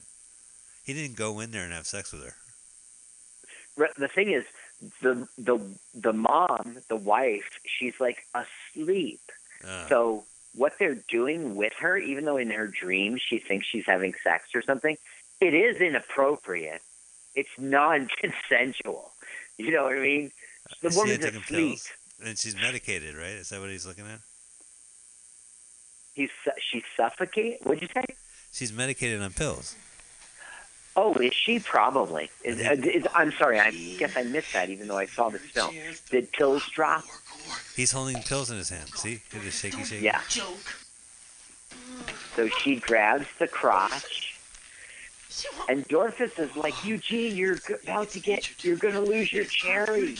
He didn't go in there and have sex with her. The thing is, the the the mom, the wife, she's like asleep. Uh, So what they're doing with her, even though in her dreams she thinks she's having sex or something, it is inappropriate. It's non-consensual. You know what I mean? The is woman's asleep. pills? And she's medicated, right? Is that what he's looking at? He's su- she's suffocating. What'd you say? She's medicated on pills. Oh, is she probably? Is, uh, is, I'm sorry. I guess I missed that, even though I saw this film. Did pills drop? He's holding pills in his hand. See? Look at the shaky, shaky. Yeah. So she grabs the crotch, and Dorfus is like, Eugene, you're g- about to get, you're going to lose your cherry.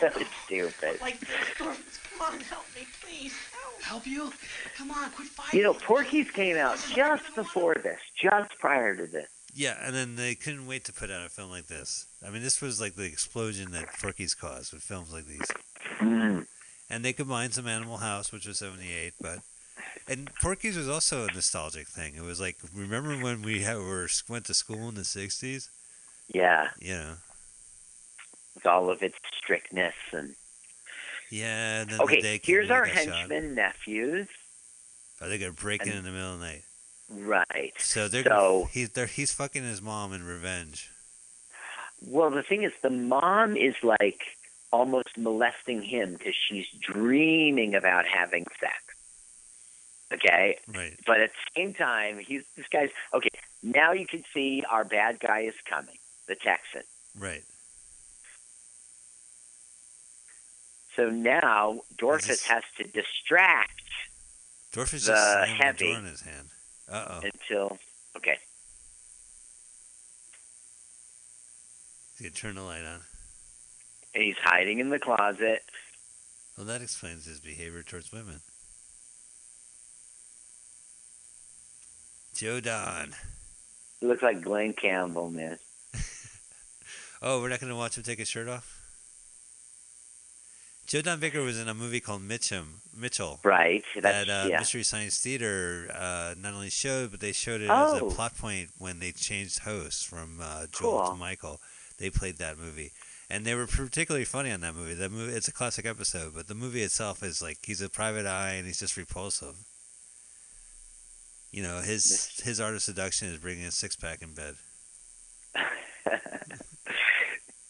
So stupid. Like Dorfus, come on, help me, please. Help. Help you? Come on, quit fighting. You know, Porky's came out just before this, just prior to this. Yeah, and then they couldn't wait to put out a film like this. I mean, this was like the explosion that Porky's caused with films like these. Mm. And they combined some Animal House, which was '78, but and Porky's was also a nostalgic thing. It was like, remember when we had, were went to school in the '60s? Yeah, You know, with all of its strictness and. yeah. And Okay, here's our he got shot. henchmen nephews. Are they gonna break in in the middle of the night? Right. So they're So- he's they're, he's fucking his mom in revenge. Well, the thing is, the mom is like almost molesting him because she's dreaming about having sex. Okay, Right. but at the same time, he's this guy's okay. Now you can see our bad guy is coming, the Texan. Right. So now Dorfus this- has to distract Dorf is The just heavy. the door in his hand. Uh oh. until okay. He turn the light on. And he's hiding in the closet. Well, that explains his behavior towards women. Joe Don. He looks like Glen Campbell, man. Oh, we're not going to watch him take his shirt off? Joe Don Baker was in a movie called Mitchum, Mitchell. Right. That's that uh, yeah. Mystery Science Theater uh, not only showed, but they showed it as Oh. a plot point when they changed hosts from uh, Joel Cool. to Michael. They played that movie, and they were particularly funny on that movie. That movie, it's a classic episode, but the movie itself is like he's a private eye and he's just repulsive. You know, his his art of seduction is bringing a six pack in bed.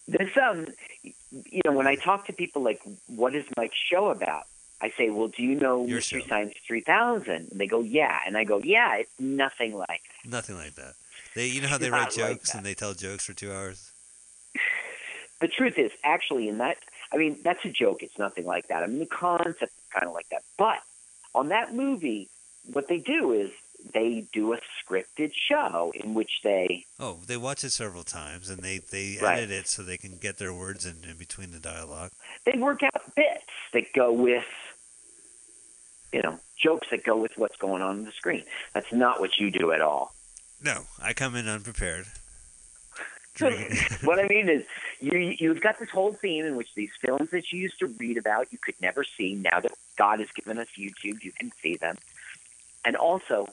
This um, you know, when I talk to people like, "What is Mike's show about?" I say, "Well, do you know Your Mystery show. Science 3000?" And they go, "Yeah," and I go, "Yeah, it's nothing like." Nothing like that. They, you know how they write jokes that. and they tell jokes for two hours. The truth is, actually, in that, I mean, that's a joke. It's nothing like that. I mean, the concept is kind of like that. But on that movie, what they do is they do a scripted show in which they Oh, they watch it several times and they they Right. edit it so they can get their words in, in between the dialogue. they work out bits that go with, you know, jokes that go with what's going on on the screen. That's not what you do at all. No, I come in unprepared. What I mean is, you you've got this whole theme in which these films that you used to read about you could never see. Now that God has given us YouTube, you can see them. And also,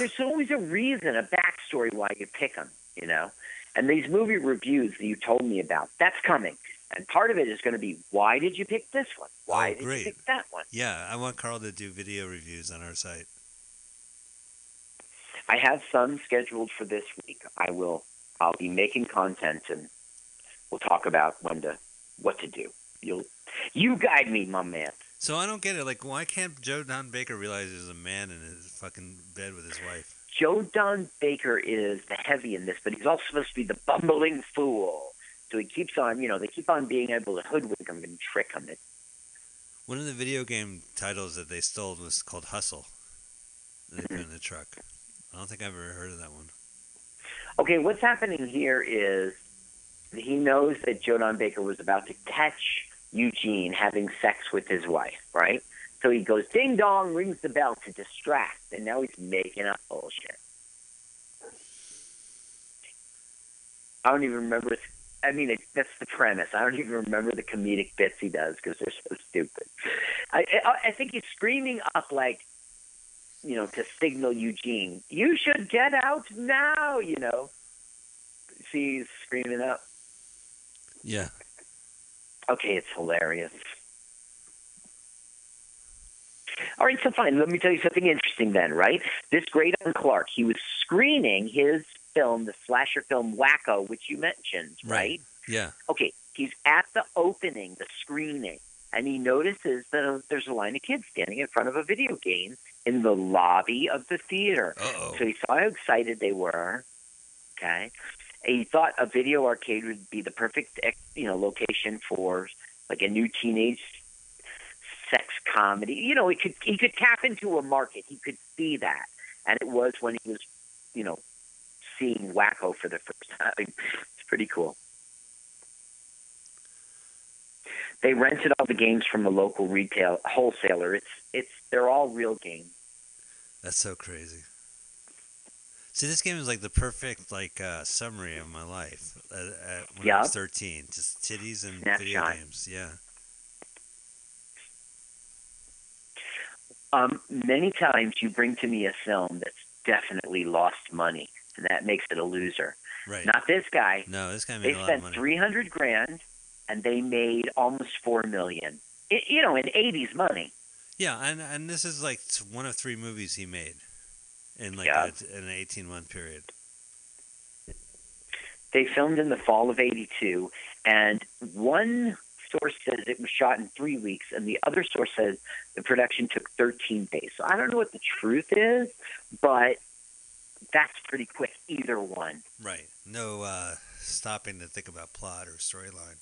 there's always a reason, a backstory why you pick them. You know, and these movie reviews that you told me about, that's coming. And part of it is going to be why did you pick this one? Oh, why Oh, did you pick that one? Yeah, I want Carl to do video reviews on our site. I have some scheduled for this week. I will. I'll be making content, and we'll talk about when to what to do. You'll you guide me, my man. So I don't get it. Like, why can't Joe Don Baker realize there's a man in his fucking bed with his wife? Joe Don Baker is the heavy in this, but he's also supposed to be the bumbling fool. So he keeps on, you know, they keep on being able to hoodwink him and trick him. One of the video game titles that they stole was called Hustle. They put in the truck. I don't think I've ever heard of that one. Okay, what's happening here is he knows that Joe Don Baker was about to catch Eugene having sex with his wife, right? So he goes ding dong, rings the bell to distract, and now he's making up bullshit. I don't even remember. I mean, it, that's the premise. I don't even remember the comedic bits he does because they're so stupid. I, I, I think he's screaming up like, you know, to signal Eugene, you should get out now. You know, see, he's screaming up. Yeah. Okay, it's hilarious. All right, so fine. Let me tell you something interesting then, right? This great on Clark, he was screening his film, the slasher film Wacko, which you mentioned, right? Yeah. Okay, he's at the opening, the screening, and he notices that uh, there's a line of kids standing in front of a video game in the lobby of the theater. Uh-oh. So he saw how excited they were. Okay, he thought a video arcade would be the perfect, you know, location for like a new teenage sex comedy. You know, he could he could tap into a market. He could see that, and it was when he was, you know, seeing Wacko for the first time. It's pretty cool. They rented all the games from a local retail wholesaler. It's it's they're all real games. That's so crazy. See, this game is like the perfect like uh, summary of my life uh, uh, when I was 13. Just titties and Snapshot. video games. Yeah. Um, many times you bring to me a film that's definitely lost money, and that makes it a loser. Right. Not this guy. no, this guy They made of spent three hundred grand, and they made almost four million. I you know, in eighties money. Yeah, and and this is like one of three movies he made in like Yeah. a, in an 18 month period. They filmed in the fall of '82, and one source says it was shot in three weeks, and the other source says the production took 13 days. So I don't know what the truth is, but that's pretty quick. Either one. Right. No uh, stopping to think about plot or storyline.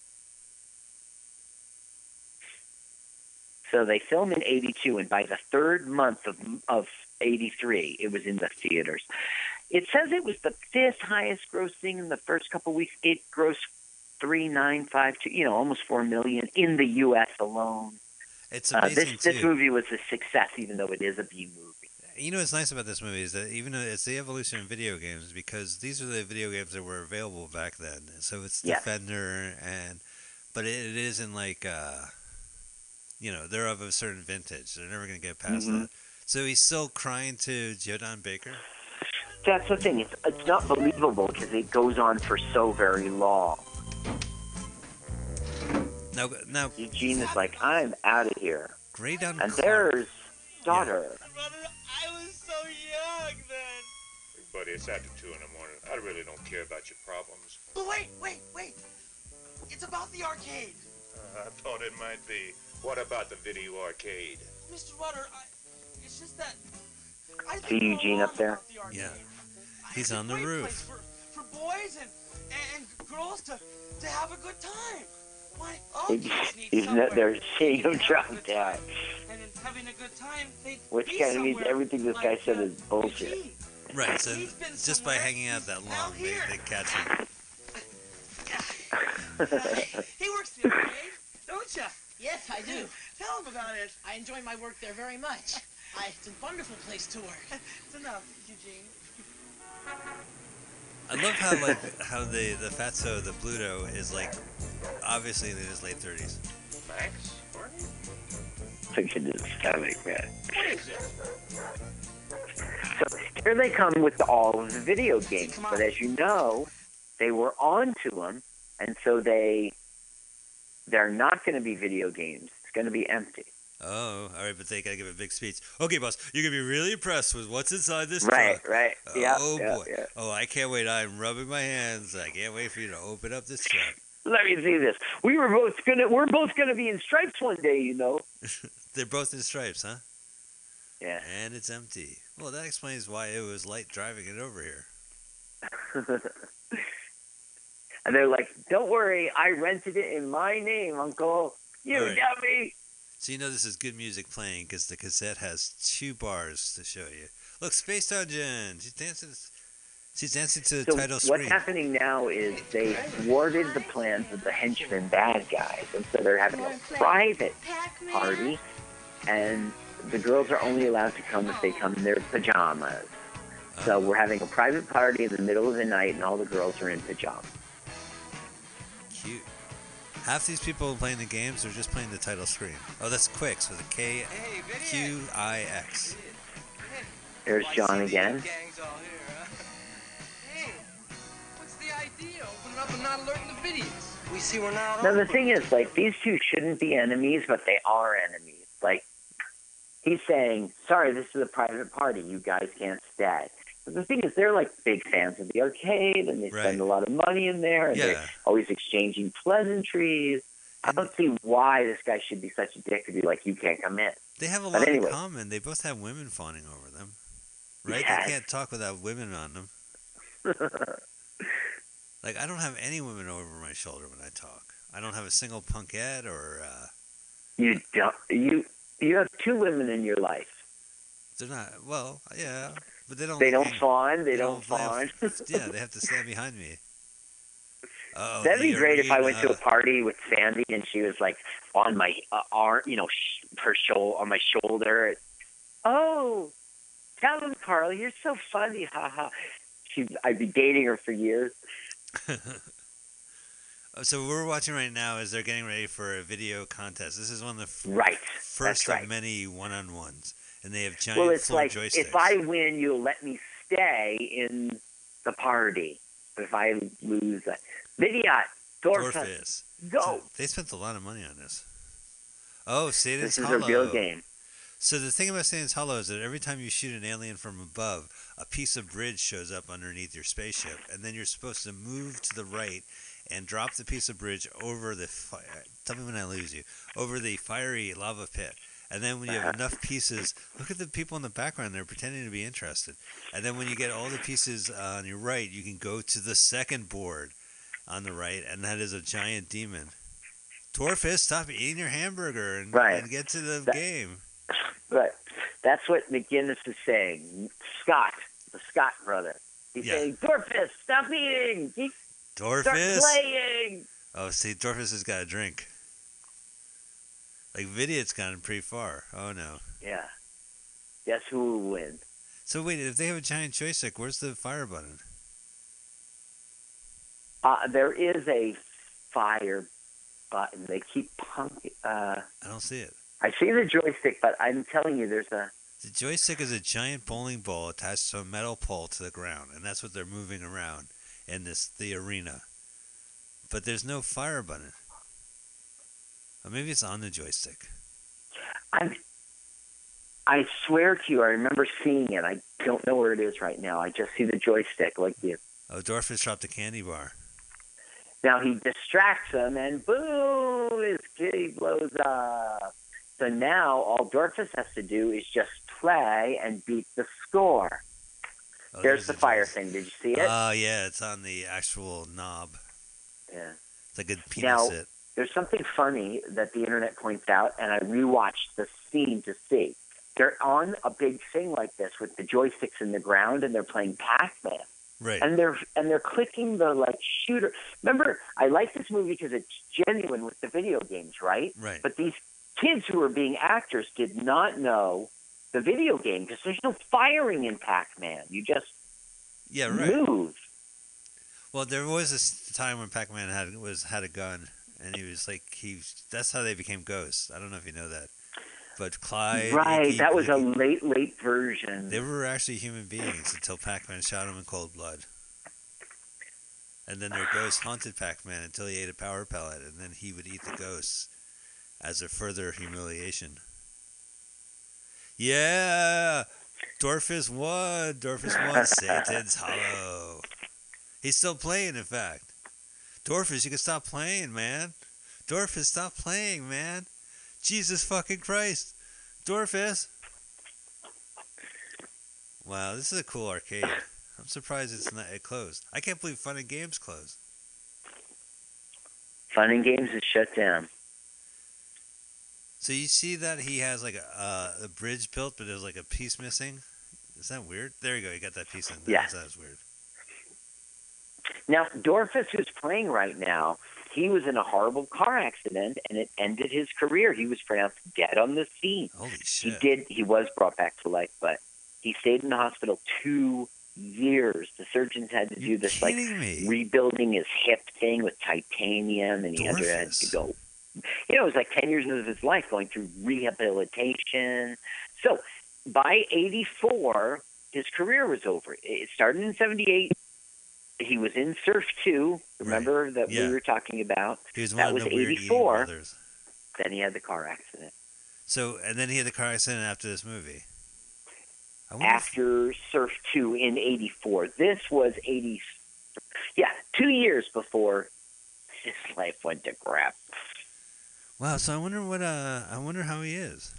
So they filmed in '82, and by the third month of of '83, it was in the theaters. It says it was the fifth highest grossing in the first couple weeks. It grossed three nine five two, you know, almost four million in the U.S. alone. It's Uh, amazing this this too. movie was a success, even though it is a B movie. You know what's nice about this movie is that even though it's the evolution of video games because these are the video games that were available back then. So it's Yeah. Defender and but it, it isn't like uh you know, they're of a certain vintage. They're never gonna get past Mhm. that. So he's still crying to Joe Don Baker. That's the thing. It's it's not believable because it goes on for so very long. Now now Eugene is like, I'm out of here, Gray Down and Clark. there's daughter. I was so young then. Buddy, it's after two in the morning. I really don't care about your problems. But wait, wait, wait. It's about the arcade. Uh, I thought it might be. What about the video arcade? Mr. Rutter, I, it's just that. I See think we're Eugene up there? the. Yeah. He's on the roof. place For, for boys and, and girls to, to have a good time. Why? All kids need He's somewhere not there seeing him drop good down. And in having a good time, they Which kind of means everything this guy said is bullshit. Eugene. Right, so just by hanging out that long they, they catch him. he works there, arcade, don't you? Yes, I do. Tell him about it. I enjoy my work there very much. I, it's a wonderful place to work. It's enough, Eugene. I love how like how the the Fatso the Bluto is like obviously in his late thirties. Max? Barney? Look at his stomach, man. What is it? So here they come with all of the video games, but as you know, they were on to him, and so they they're not going to be video games. It's going to be empty. Oh, all right, but they gotta give a big speech. Okay, boss, you're gonna be really impressed with what's inside this Right, truck. right. Right. Yeah, oh yeah, boy. yeah. Oh, I can't wait. I'm rubbing my hands. I can't wait for you to open up this truck. Let me see this. We were both gonna. We're both gonna be in stripes one day. You know. They're both in stripes, huh? Yeah. And it's empty. Well, that explains why it was light driving it over here. and they're like, "Don't worry, I rented it in my name, Uncle. You right. dummy." So you know this is good music playing because the cassette has two bars to show you. Look, Space Dungeon. She's dancing. She's dancing to the So title what's screen. happening now is they thwarted the plans of the henchmen bad guys, and so they're having a private party, and the girls are only allowed to come if they come in their pajamas. So uh-huh. we're having a private party in the middle of the night, and all the girls are in pajamas. Cute. Half these people playing the games are just playing the title screen. Oh, that's Quix with a K Q I X. There's John again. Gangs all here, huh? Hey, what's the idea? Open it up and not alerting the videos. We see we're not Now on the thing is, like, these two shouldn't be enemies, but they are enemies. Like, he's saying, "Sorry, this is a private party. You guys can't stay." The thing is, they're like big fans of the arcade, and they spend a lot of money in there, and Yeah. they're always exchanging pleasantries. I don't see why this guy should be such a dick to be like, "You can't come in." They have a lot anyway. in common. They both have women fawning over them. Right? Yes. They can't talk without women on them. Like, I don't have any women over my shoulder when I talk. I don't have a single punkette or, uh, you don't. You you have two women in your life. they're not, well, yeah, but they don't. They don't fawn. They, don't, fawn. yeah, they have to stand behind me. Oh, That'd be great if I went to a party with Sandy and she was like on my uh, arm, you know, sh- her shoulder on my shoulder. Oh, tell him, Carl, you're so funny, haha. She, I'd be dating her for years. Oh, So what we're watching right now is they're getting ready for a video contest. This is one of the f- Right, first right. of many one-on-ones, and they have giant well, it's like joysticks. if I win, you'll let me stay in the party. But if I lose, uh, Vidiot, Dorfus, Dorfus. go. So they spent a lot of money on this. Oh, Satan's this is Hollow. a real game. So the thing about Satan's Hollow is that every time you shoot an alien from above, a piece of bridge shows up underneath your spaceship, and then you're supposed to move to the right and drop the piece of bridge over the fire. Tell me when I lose you. Over the fiery lava pit. And then when you have enough pieces, look at the people in the background. They're pretending to be interested. And then when you get all the pieces on your right, you can go to the second board on the right, and that is a giant demon. Dorfus, stop eating your hamburger and, Right. and get to the That- game. Right. That's what McGinnis is saying. Scott, the Scott brother. He's Yeah. saying, Dorfus, stop eating. Keep, start playing. Oh, see, Dorfus has got a drink. Like Vidiot's gotten pretty far. Oh no. Yeah. Guess who will win? So wait, if they have a giant joystick, where's the fire button? Uh, there is a fire button. They keep punk. Uh, I don't see it. I see the joystick, but I'm telling you, there's a. The joystick is a giant bowling ball attached to a metal pole to the ground, and that's what they're moving around in this the arena. But there's no fire button. Or maybe it's on the joystick. I'm. I swear to you, I remember seeing it. I don't know where it is right now. I just see the joystick, like you. Oh, Dorfus dropped a candy bar. Now he distracts him, and boom, his kitty blows up. So now all Dorfus has to do is just play and beat the score. Oh, There's the fire thing. Did you see it? Oh yeah, it's on the actual knob. yeah. It's like a penis Now, it. There's something funny that the internet points out, and I rewatched the scene to see. They're on a big thing like this with the joysticks in the ground, and they're playing Pac-Man. Right. and they're and they're clicking the like shooter. Remember, I like this movie because it's genuine with the video games, right? Right. But these kids who are being actors did not know the video game because there's no firing in Pac-Man. You just Yeah, right. move. Well, there was a time when Pac-Man had was had a gun, and he was like he. That's how they became ghosts. I don't know if you know that, but Clyde. right. Iggy, that was a late, late version. They were actually human beings until Pac-Man shot them in cold blood. And then their ghost haunted Pac-Man until he ate a power pellet, and then he would eat the ghosts as a further humiliation. Yeah, Dorfus won. Dorfus won. Satan's Hollow. He's still playing, in fact. Dorfus, you can stop playing, man. Dorfus, stop playing, man. Jesus fucking Christ. Dorfus. Wow, this is a cool arcade. I'm surprised it's not it closed. I can't believe Fun and Games closed. Fun and Games is shut down. So you see that he has like a uh, a bridge built, but there's like a piece missing. Is that weird? There you go. You got that piece in. That, Yeah. That was weird. Now, Dorfus, who's playing right now, he was in a horrible car accident and it ended his career. He was pronounced dead on the scene. Holy He did. He was brought back to life, but he stayed in the hospital two years. The surgeons had to do You're this like me. rebuilding his hip thing with titanium, and he had to, had to go. You know, it was like ten years of his life going through rehabilitation. So by '84, his career was over. It started in '78. He was in Surf Two. Remember that Yeah. we were talking about. He was that was of the weird 84. brothers. Then he had the car accident. So and then he had the car accident after this movie. Wonder if- after Surf 2 in 84. This was 80. Yeah, two years before his life went to crap. wow. So I wonder what. Uh, I wonder how he is.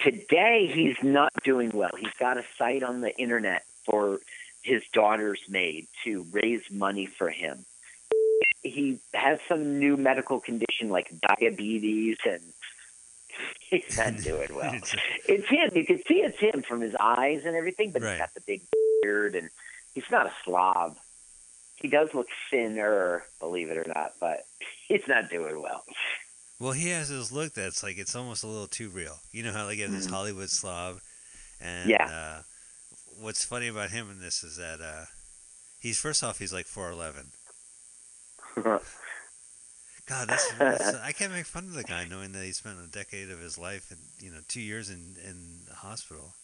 Today, he's not doing well. He's got a site on the internet for his daughter's made to raise money for him. He has some new medical condition like diabetes, and he's not doing well. It's- him. You can see it's him from his eyes and everything, but Right. he's got the big beard, and he's not a slob. He does look thinner, believe it or not, but he's not doing well. Well, he has this look that's like it's almost a little too real. You know how they get this Mhm. Hollywood slob, and Yeah. uh, what's funny about him in this is that uh, he's first off he's like four eleven. God, that's, that's I can't make fun of the guy knowing that he spent a decade of his life and you know two years in in the hospital.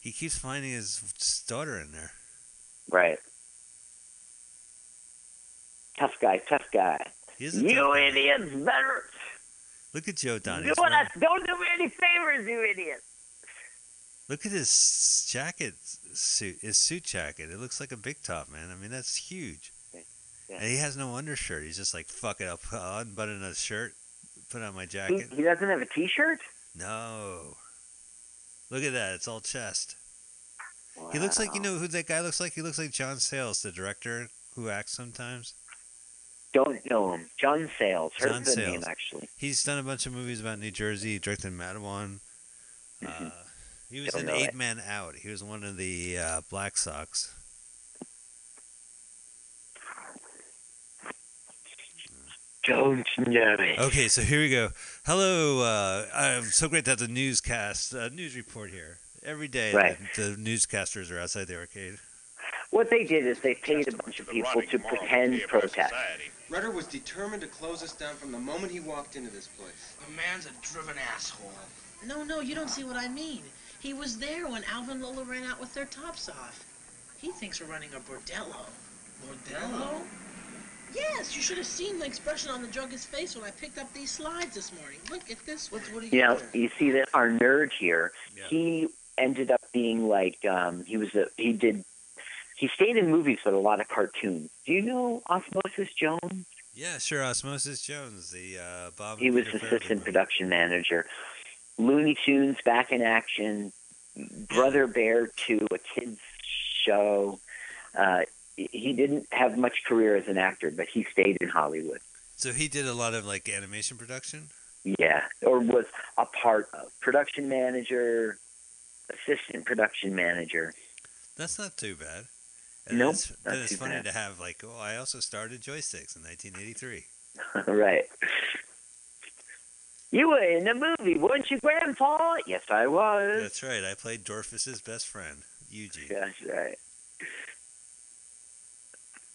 He keeps finding his daughter in there. right. Tough guy, tough guy. You idiots better. Look at Joe Donnie. Do us. Don't do me any favors, you idiots. Look at his jacket suit, his suit jacket. It looks like a big top, man. I mean, that's huge. Yeah. And he has no undershirt. He's just like, fuck it, I'll put on, button a shirt, put on my jacket. he doesn't have a T-shirt. No. Look at that. It's all chest. Wow. He looks like, you know who that guy looks like? He looks like John Sayles, the director who acts sometimes. Don't know him. John Sayles. Heard John the Sayles. name actually. He's done a bunch of movies about New Jersey. He directed Matewan. Uh, he was Don't in Eight it. Man Out. He was one of the uh, Black Sox. Don't know it. Okay, so here we go. Hello, uh, I'm so great to have the newscast, uh, news report here. Every day, Right. the, the newscasters are outside the arcade. What they did is they paid a bunch of people to pretend protest. Rutter was determined to close us down from the moment he walked into this place. The man's a driven asshole. No, no, you don't see what I mean. He was there when Alvin and Lola ran out with their tops off. He thinks we're running a bordello. Bordello? Yes, you should have seen the expression on the drunkard's face when I picked up these slides this morning. Look at this. What, what are you You know, doing? you see that our nerd here, Yeah. he ended up being like um, he was a he did he stayed in movies with a lot of cartoons. Do you know Osmosis Jones? Yeah, sure. Osmosis Jones, the uh, Bob. He was assistant Farrelly. production manager. Looney Tunes back in action. Brother Bear 2, a kids show. Uh, he didn't have much career as an actor, but he stayed in Hollywood. So he did a lot of like animation production. Yeah, or was a part of production manager, assistant production manager. That's not too bad. And Nope, it's, not it's funny bad. to have like, oh, I also started joysticks in 1983. right. You were in the movie, weren't you, Grandpa? Yes, I was. That's right. I played Dorfus's best friend, Eugene. That's right.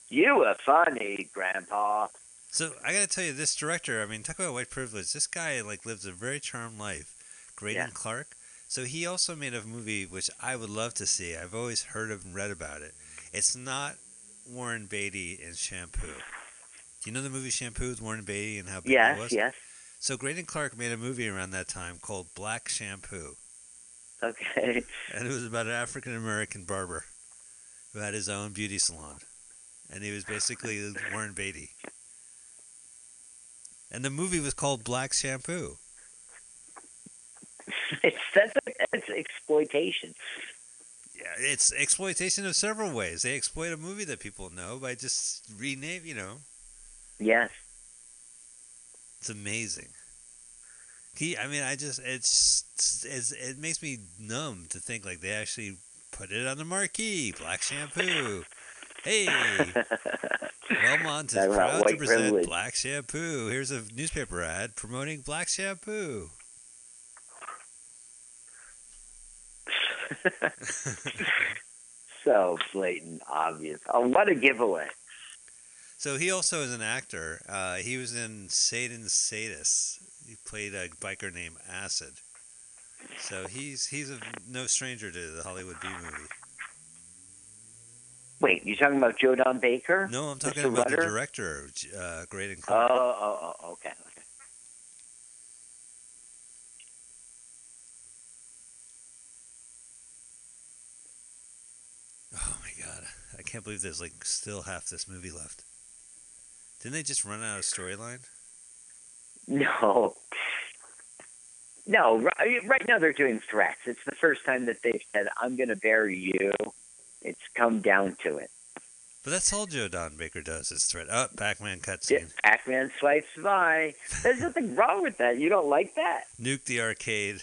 You were funny, Grandpa. So I gotta tell you, this director, I mean, talk about white privilege. This guy like lives a very charmed life. Greydon Yeah. Clarke. So he also made a movie which I would love to see. I've always heard of and read about it. It's not Warren Beatty in Shampoo. Do you know the movie Shampoo with Warren Beatty and how big it was? Yes, yes. So Greydon Clarke made a movie around that time called Black Shampoo, Okay. and it was about an African American barber who had his own beauty salon, and he was basically Warren Beatty. And the movie was called Black Shampoo. it's that's it's exploitation. Yeah, it's exploitation of several ways. They exploit a movie that people know by just rename. You know, Yes. It's amazing. He, I mean, I just it's, it's it makes me numb to think like they actually put it on the marquee. Black shampoo. Hey, Belmont is proud to present privilege. black shampoo. Here's a newspaper ad promoting black shampoo. so blatant, obvious. Oh, what a giveaway! So he also is an actor. Uh, he was in Satan's Sadists. He played a biker named Acid. So he's he's a, no stranger to the Hollywood B movie. Wait, you're talking about Joe Don Baker? No, I'm talking Mr. about the director, uh, Greydon Oh, Clarke. oh, oh, okay. okay. Oh my god, I can't believe there's like still half this movie left. Didn't they just run out of storyline? No. No, right, right now they're doing threats. It's the first time that they've said, I'm going to bury you. It's come down to it. But that's all Joe Don Baker does is threat. Oh, Pac-Man Yeah, cutscene. Pac-Man swipes by. There's nothing wrong with that. You don't like that? Nuke the arcade.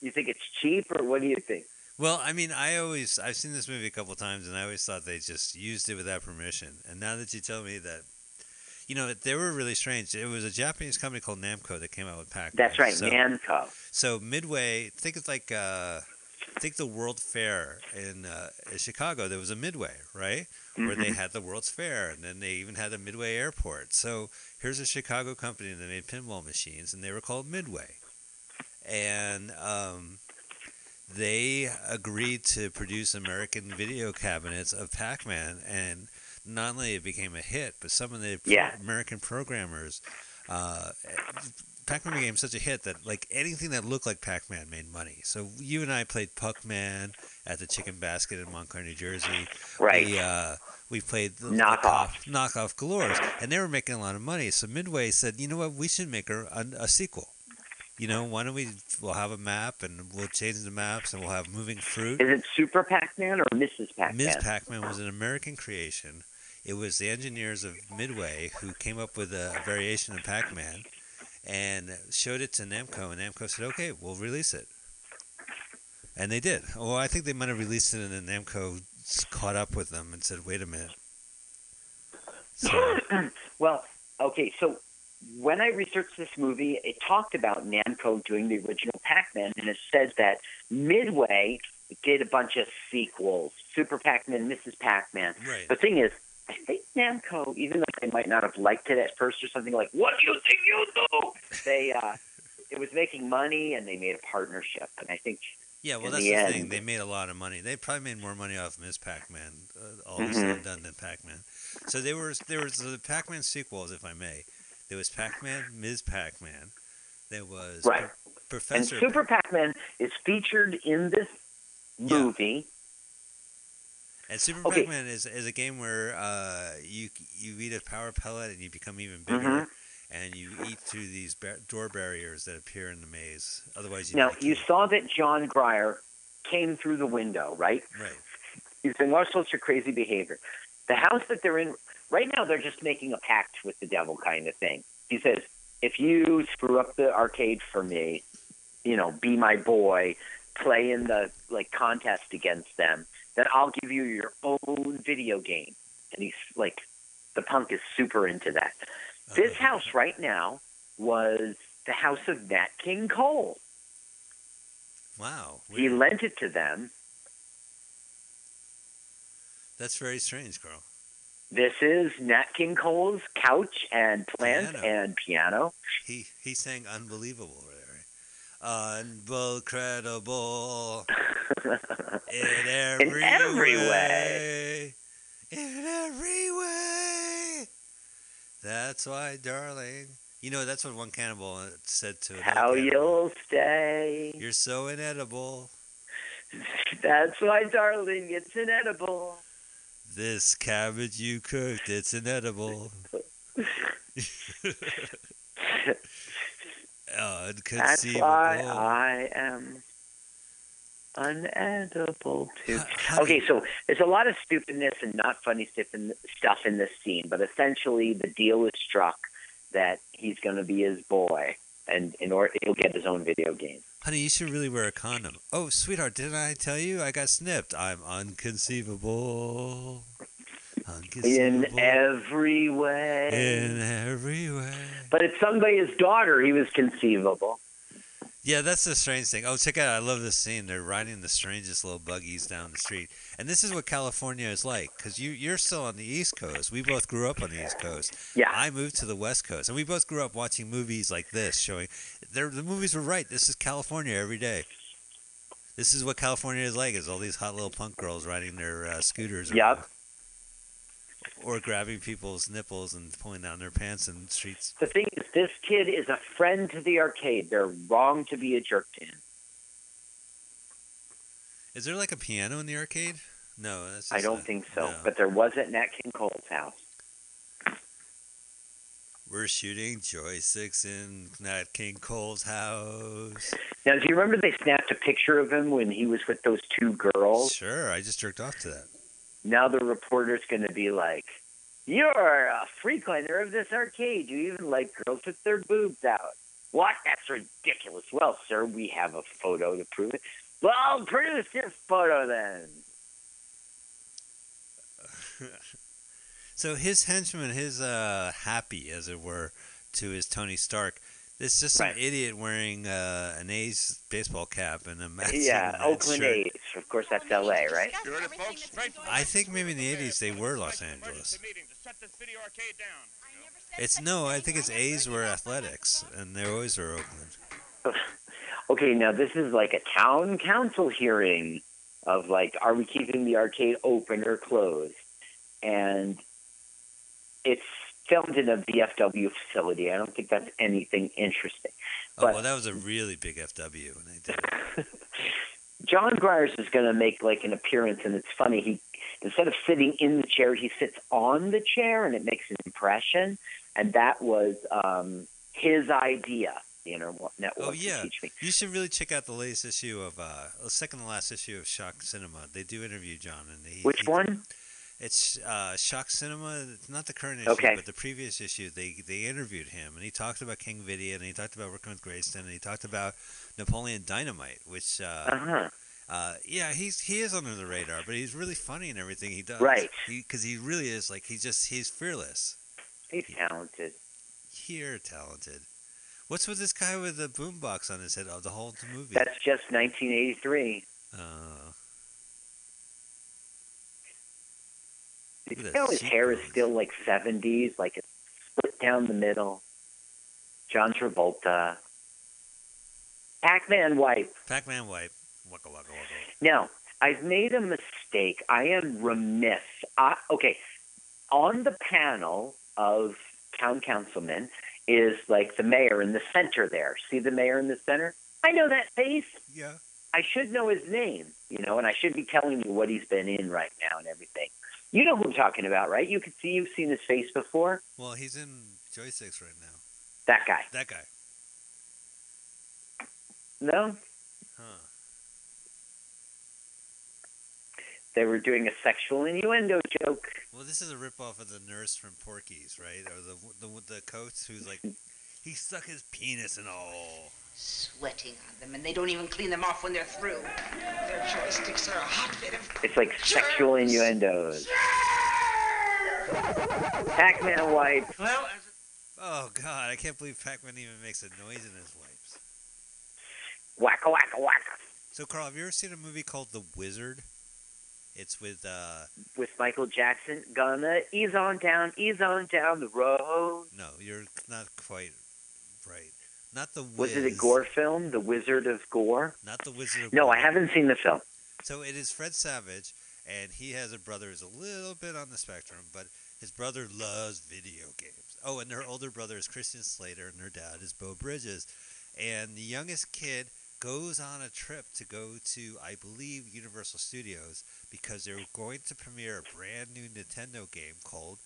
You think it's cheap, or what do you think? Well, I mean, I always I've seen this movie a couple times, and I always thought they just used it without permission. And now that you tell me that, you know, they were really strange. It was a Japanese company called Namco that came out with Pac-Man. That's right, So, Namco. so Midway, think it's like uh, think the World Fair in, uh, in Chicago. There was a Midway, right, where they Mhm. had the World's Fair, and then they even had a Midway Airport. So here's a Chicago company that made pinball machines, and they were called Midway, and um, they agreed to produce American video cabinets of Pac-Man, and not only it became a hit, but some of the Yeah. American programmers. Uh, Pac-Man became such a hit that like anything that looked like Pac-Man made money. So you and I played Puck-Man at the Chicken Basket in Montclair, New Jersey. Right. We, uh, we played the, Knockoff. the top- knockoff galores, and they were making a lot of money. So Midway said, you know what, we should make a, a, a sequel. You know, why don't we? We'll have a map, and we'll change the maps, and we'll have moving fruit. Is it Super Pac-Man or Mrs. Pac-Man? Ms. Pac-Man was an American creation. It was the engineers of Midway who came up with a, variation of Pac-Man and showed it to Namco, and Namco said, "Okay, we'll release it." And they did. Well, I think they might have released it, and then Namco caught up with them and said, "Wait a minute." So, well, okay, so when I researched this movie, it talked about Namco doing the original Pac-Man, and it said that Midway did a bunch of sequels, Super Pac-Man, Mrs. Pac-Man. right. The thing is, I think Namco, even though they might not have liked it at first or something like, "What do you think you do?" They, uh, it was making money, and they made a partnership, and I think Yeah, well, that's the the, thing. They made a lot of money. They probably made more money off Ms. Pac-Man, uh, all this Mhm. and done than Pac-Man. So there was there was the Pac-Man sequels, if I may. There was Pac-Man, Ms. Pac-Man. There was Right. Pro- And Super Pac-Man is featured in this Yeah. And Super Okay. Pac-Man is, is a game where uh, you you eat a power pellet and you become even bigger, Mhm. and you eat through these bar- door barriers that appear in the maze. Otherwise, you Now, you killed. saw that Jon Gries came through the window, right? right. He's doing all sorts of crazy behavior. The house that they're in right now, they're just making a pact with the devil, kind of thing. He says, "If you screw up the arcade for me, you know, be my boy, play in the like contest against them, then I'll give you your own video game." And he's like, the punk is super into that. This Uh, house right now was the house of Nat King Cole. Wow, He lent it to them. that's very strange, Carl. This is Nat King Cole's couch and plant Piano. and piano. He he sang unbelievable. Incredible. In every, every way. In every way. That's why, darling. You know, that's what one cannibal said to another How cannibal. you'll stay. You're so inedible. That's why, darling, it's inedible. This cabbage you cooked, it's inedible. That's why I am unedible too. Okay, so there's a lot of stupidness and not funny stuff in, stuff in this scene, but essentially the deal is struck that he's going to be his boy, and in order he'll get his own video game. honey, you should really wear a condom. Oh, sweetheart, didn't I tell you I got snipped? I'm unconceivable. In every way. In every way. But it's sung by his daughter. He was conceivable. Yeah, that's the strange thing. Oh, check out! I love this scene. They're riding the strangest little buggies down the street, and this is what California is like. Because you you're still on the East Coast. We both grew up on the East Coast. Yeah. I moved to the West Coast, and we both grew up watching movies like this, showing. The movies were right. This is California every day. This is what California is like. Is all these hot little punk girls riding their uh, scooters. Yep. Or grabbing people's nipples and pulling down their pants in the streets. The thing is, this kid is a friend to the arcade. They're wrong to be a jerk to him. Is there like a piano in the arcade? No, that's I don't a- think so. no. But there was at Nat King Cole's house. We're shooting joysticks in Nat King Cole's house. Now, do you remember they snapped a picture of him when he was with those two girls? Sure, I just jerked off to that. Now the reporter's going to be like, "You're a frequenter of this arcade. You even like girls with their boobs out." What? That's ridiculous. Well, sir, we have a photo to prove it. Well, produce your photo then. so his henchman, his uh, happy, as it were, to his Tony Stark. It's just some Right. idiot wearing uh, an A's baseball cap and a massive yeah, red Oakland shirt. A's. Of course, that's L.A., right? I think maybe in the '80s they were Los Angeles. It's no, I think it's A's were athletics, and they always were Oakland. Okay, now this is like a town council hearing of like, are we keeping the arcade open or closed? And it's filmed in a VFW facility. I don't think that's anything interesting. Oh But- well, that was a really big FW when they did. Jon Gries is going to make like an appearance, and it's funny. He instead of sitting in the chair, he sits on the chair, and it makes an impression. And that was um, his idea. The internet network Oh yeah, teach me. you should really check out the latest issue of uh, the second to last issue of Shock Cinema. They do interview John, and he, Which he- one? It's uh, Shock Cinema. It's not the current issue, Okay. but the previous issue. They they interviewed him, and he talked about King Videot, and he talked about working with Greydon, and he talked about Napoleon Dynamite, which. Uh, Uh huh. uh, yeah, he's he is under the radar, but he's really funny in everything he does. Right. Because he, really is like he just he's fearless. He's talented. You're talented. What's with this guy with the boombox on his head of the whole movie? That's just 1983. You Look at know his hair is still like 70s, like it's split down the middle. John Travolta. Pac-Man wipe. Pac-Man wipe. Waka waka waka. Now, I've made a mistake. I am remiss. I, okay, on the panel of town councilmen is like the mayor in the center there. See the mayor in the center? I know that face. Yeah. I should know his name, you know, and I should be telling you what he's been in right now and everything. You know who I'm talking about, right? You can see you've seen his face before. Well, he's in joysticks right now. That guy. That guy. No, Huh. they were doing a sexual innuendo joke. Well, this is a ripoff of the nurse from Porky's, right? Or the the the coach who's like, he stuck his penis in all. Sweating on them, and they don't even clean them off when they're through. Their joysticks are a hotbed of It's like sexual innuendos. Pac-Man wipes. Well, Oh God, I can't believe Pac-Man even makes a noise in his wipes. Wacka wacka wacka. So, Carl, have you ever seen a movie called The Wizard? It's with uh With Michael Jackson, gonna ease on down, ease on down the road. no, you're not quite right. Not the Wiz. Was it a gore film? The Wizard of Gore? Not the Wizard of No, Gore. I haven't seen the film. So it is Fred Savage, and he has a brother who's a little bit on the spectrum, but his brother loves video games. Oh, and their older brother is Christian Slater, and their dad is Beau Bridges. And the youngest kid goes on a trip to go to, I believe, Universal Studios because they're going to premiere a brand new Nintendo game called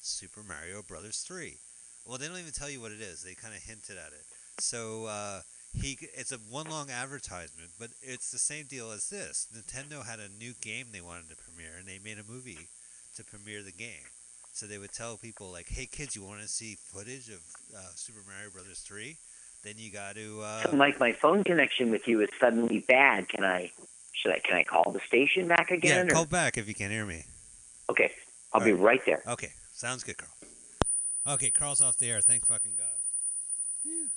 Super Mario Brothers 3. Well, they don't even tell you what it is. They kind of hinted at it. So uh, he, it's a one long advertisement, but it's the same deal as this. Nintendo had a new game they wanted to premiere, and they made a movie to premiere the game. So they would tell people like, "Hey kids, you want to see footage of uh, Super Mario Brothers 3? Then you got to." Uh, Mike, my phone connection with you is suddenly bad. Can I? Should I? Can I call the station back yeah, again? or- call back if you can hear me. Okay, I'll be right there. Okay, sounds good, Carl. Okay, Carl's off the air. Thank fucking God. Phew.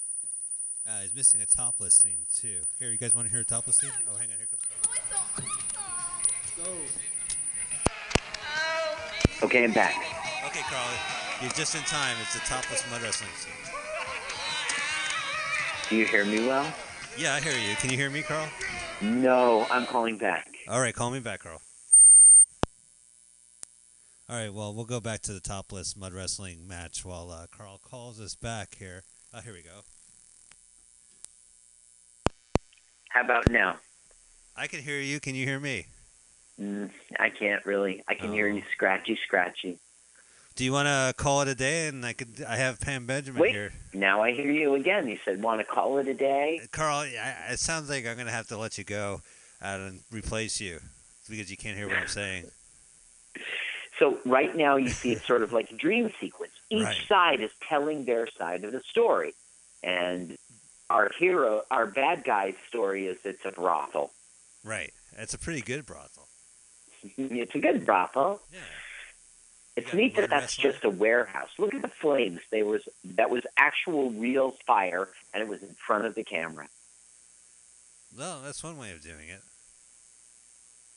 Uh, he's missing a topless scene too. Here, you guys want to hear a topless scene? Oh, hang on, here comes. Carl. Go. Okay, I'm back. Okay, Carl, you're just in time. It's the topless mud wrestling scene. Do you hear me well? Yeah, I hear you. Can you hear me, Carl? No, I'm calling back. All right, call me back, Carl. All right, well, we'll go back to the topless mud wrestling match while uh, Carl calls us back here. Oh, here we go. How about now? I can hear you. Can you hear me? Mm, I can't really. I can hear Oh. you scratchy, scratchy. Do you want to call it a day? And I could. I have Pam Benjamin Wait, here. now I hear you again. You said, want to call it a day? Carl, I, it sounds like I'm going to have to let you go and replace you because you can't hear what I'm saying. So right now you see it's sort of like a dream sequence. Each Right. side is telling their side of the story. And our hero, our bad guy's story is it's a brothel. Right. It's a pretty good brothel. it's a good brothel. Yeah. It's neat that that's wrestling? just a warehouse. Look at the flames. They was that was actual real fire, and it was in front of the camera. Well, that's one way of doing it.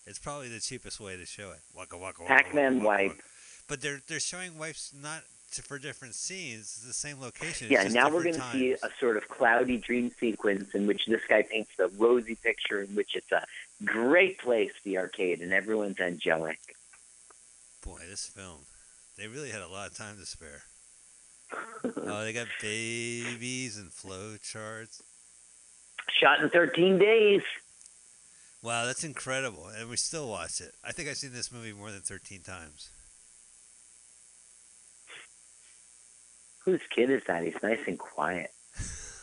It's probably the cheapest way to show it. Waka waka waka. Pac-Man waka, waka, wipe. But they're they're showing wipes not to, for different scenes. It's the same location. Yeah, now we're going to see a sort of cloudy dream sequence in which this guy paints a rosy picture in which it's a great place, the arcade, and everyone's angelic. Boy, this film. They really had a lot of time to spare. oh, they got babies and flow charts. Shot in 13 days. Wow, that's incredible. And we still watch it. I think I've seen this movie more than 13 times. Whose kid is that? He's nice and quiet.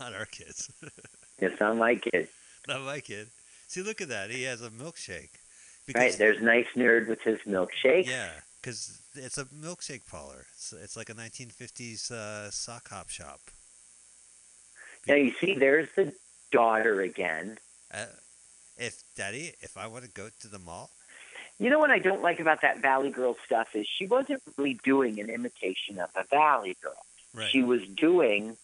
not our kids. It's not my kid. not my kid. See, look at that. He has a milkshake. Right, there's nice nerd with his milkshake. Yeah, because it's a milkshake parlor. It's, it's like a 1950s uh, sock hop shop. Now you see, there's the daughter again. Uh, if Daddy, if I want to go to the mall, You know what I don't like about that Valley Girl stuff is she wasn't really doing an imitation of a Valley Girl. Right. She was doing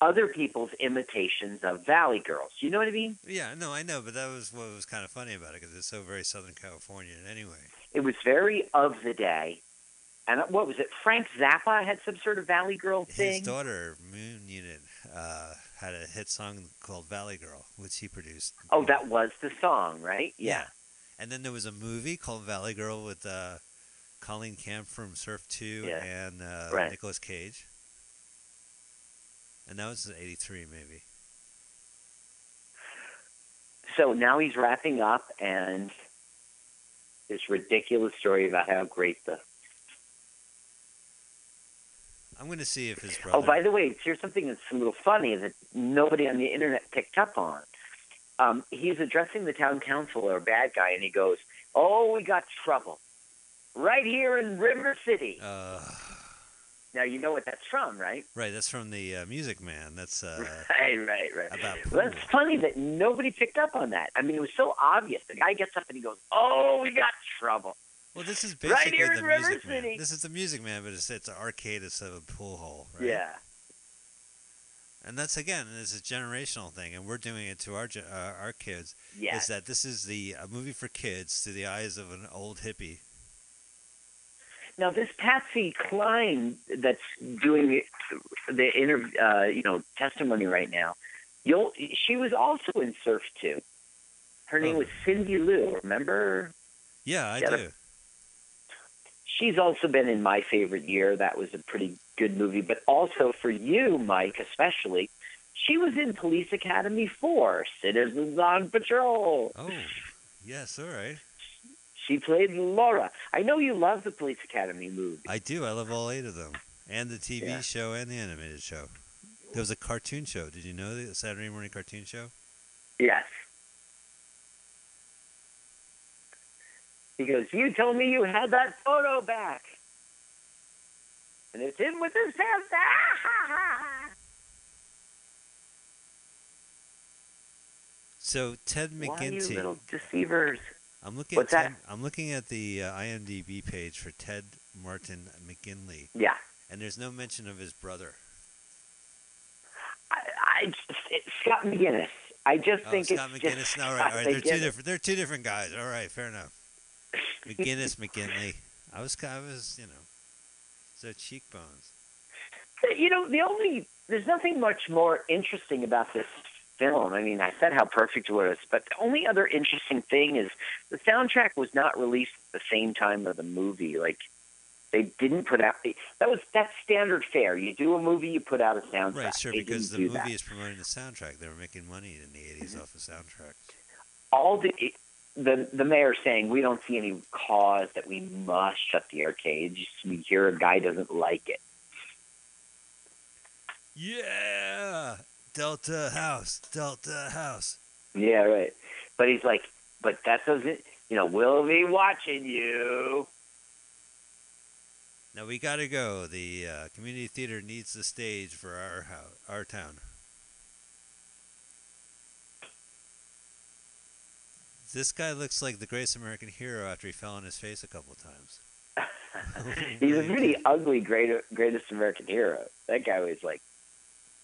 other people's imitations of Valley Girls. You know what I mean? yeah, no, I know, but that was what was kind of funny about it because it's so very Southern Californian anyway. It was very of the day. And what was it? Frank Zappa had some sort of Valley Girl thing. His daughter Moon Unit uh, had a hit song called Valley Girl, which he produced. Oh, that was the song, right? Yeah. And then there was a movie called Valley Girl with uh, Colleen Camp from Surf 2 Yeah. and uh, Right. Nicolas Cage. And that was in 83, maybe. So now he's wrapping up, and this ridiculous story about how great the. I'm going to see if his brother. Oh, by the way, here's something that's a little funny that nobody on the internet picked up on. Um, he's addressing the town council or bad guy, and he goes, "Oh, we got trouble right here in River City." Uh, Now you know what that's from, right? right, that's from the uh, Music Man. That's uh, Right, right, right. about Well, that's funny that nobody picked up on that. I mean, it was so obvious. The guy gets up and he goes, "Oh, we got trouble." Well, this is Right basically here the in River Music Man. This is the Music Man, but it's it's an arcade instead of a pool hall, right? Yeah. And that's again, it's a generational thing, and we're doing it to our uh, our kids. Yes. Is that this is the a movie for kids through the eyes of an old hippie? Now this Patsy Cline that's doing the interview, uh, you know, testimony right now. You'll. She was also in Surf Two. Her name Oh. was Cindy Lou. Remember? Yeah, I do. She's also been in My Favorite Year. That was a pretty good movie. But also for you, Mike, especially, she was in Police Academy 4, Citizens on Patrol. Oh, yes, all right. She played Laura. I know you love the Police Academy movie. I do. I love all eight of them, and the TV Yeah. show and the animated show. There was a cartoon show. Did you know the Saturday morning cartoon show? Yes. He goes, You told me you had that photo back. And it's him with his hands. So Ted Why you little deceivers? I'm looking What's at that? Ted, I'm looking at the uh, IMDb page for Ted Martin McGinley, Yeah. and there's no mention of his brother. I, I Scott McGinnis. I just Oh, think Scott it's McGinnis. just No, all Scott right, all right. They're two different. They're two different guys. All right, fair enough. McGinnis, McGinley. I was, I was, you know, so cheekbones. Uh, you know, the only there's nothing much more interesting about this film. I mean, I said how perfect it was, but the only other interesting thing is the soundtrack was not released at the same time of the movie. Like they didn't put out the, that was that's standard fare. You do a movie, you put out a soundtrack. Right, sure, They because the movie that. is promoting the soundtrack. They were making money in the 80s mm-hmm. off the soundtrack. all the the the mayor saying we don't see any cause that we must shut the arcade. Just we hear a guy doesn't like it. Yeah, Delta House, Delta House. Yeah, right. But he's like, but that doesn't. You know, we'll be watching you. Now we gotta go. The uh, community theater needs the stage for our house, our town. This guy looks like the greatest American hero after he fell on his face a couple of times. He's a pretty ugly great, greatest American hero. That guy was like,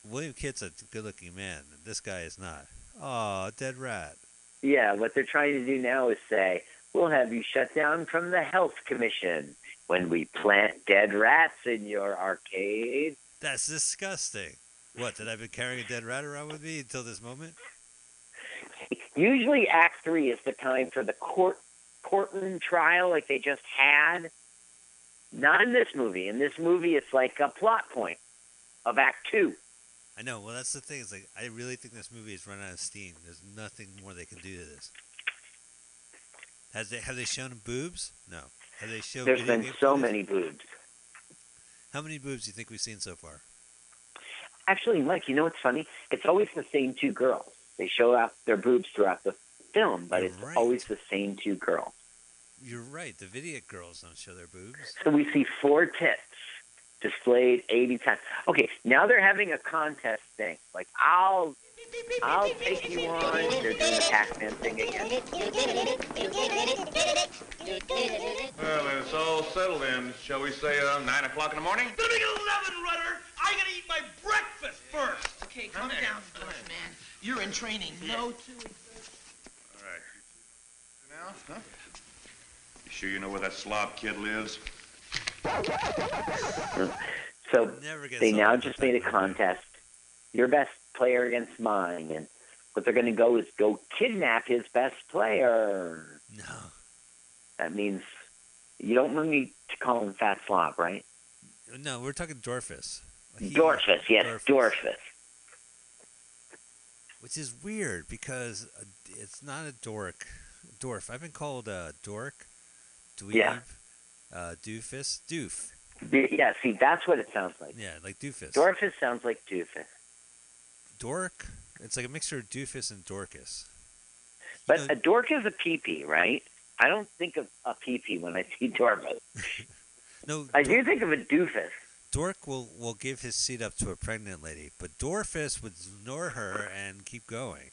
William Katt's a good-looking man. This guy is not. Oh, dead rat. yeah. What they're trying to do now is say, we'll have you shut down from the health commission when we plant dead rats in your arcade. That's disgusting. What, did I have been carrying a dead rat around with me until this moment? Usually, Act Three is the time for the court courtroom trial, like they just had. Not in this movie. In this movie, it's like a plot point of Act Two. I know. Well, that's the thing. Is like I really think this movie is run out of steam. There's nothing more they can do to this. Has they have they shown boobs? No. Have they shown? There's been so many boobs. How many boobs do you think we've seen so far? Actually, Mike, you know what's funny? It's always the same two girls. They show out their boobs throughout the film, but You're it's right. always the same two girls. You're right. The video girls don't show their boobs. So we see four tits displayed 80 times. Okay, now they're having a contest thing. Like, I'll, I'll take you on. They're doing the Pac-Man thing again. Well, it's all settled in. Shall we say uh, 9 o'clock in the morning? Gonna be 11, Rutter. I gotta eat my breakfast first. Okay, calm down, Dwarf man. You're in training. No two. All right. You Now, huh? You sure you know where that slob kid lives? So they now just made a contest. Your best player against mine. And what they're going to go is go kidnap his best player. No. That means you don't want me to call him Fat Slob, right? No, we're talking Dorfus. He- Dorfus, yes, Dorfus. Dorfus. Which is weird because uh, it's not a dork. Dwarf. I've been called a dork, dweeb, Yeah. uh, doofus, doof. Yeah, see, that's what it sounds like. Yeah, like doofus. Dorfus sounds like doofus. Dork. It's like a mixture of doofus and dorcas. But know- a dork is a pee-pee, right? I don't think of a pee-pee when I see Dorfus. No, I do think of a doofus. Dork will, will give his seat up to a pregnant lady, but Dorfus would ignore her and keep going.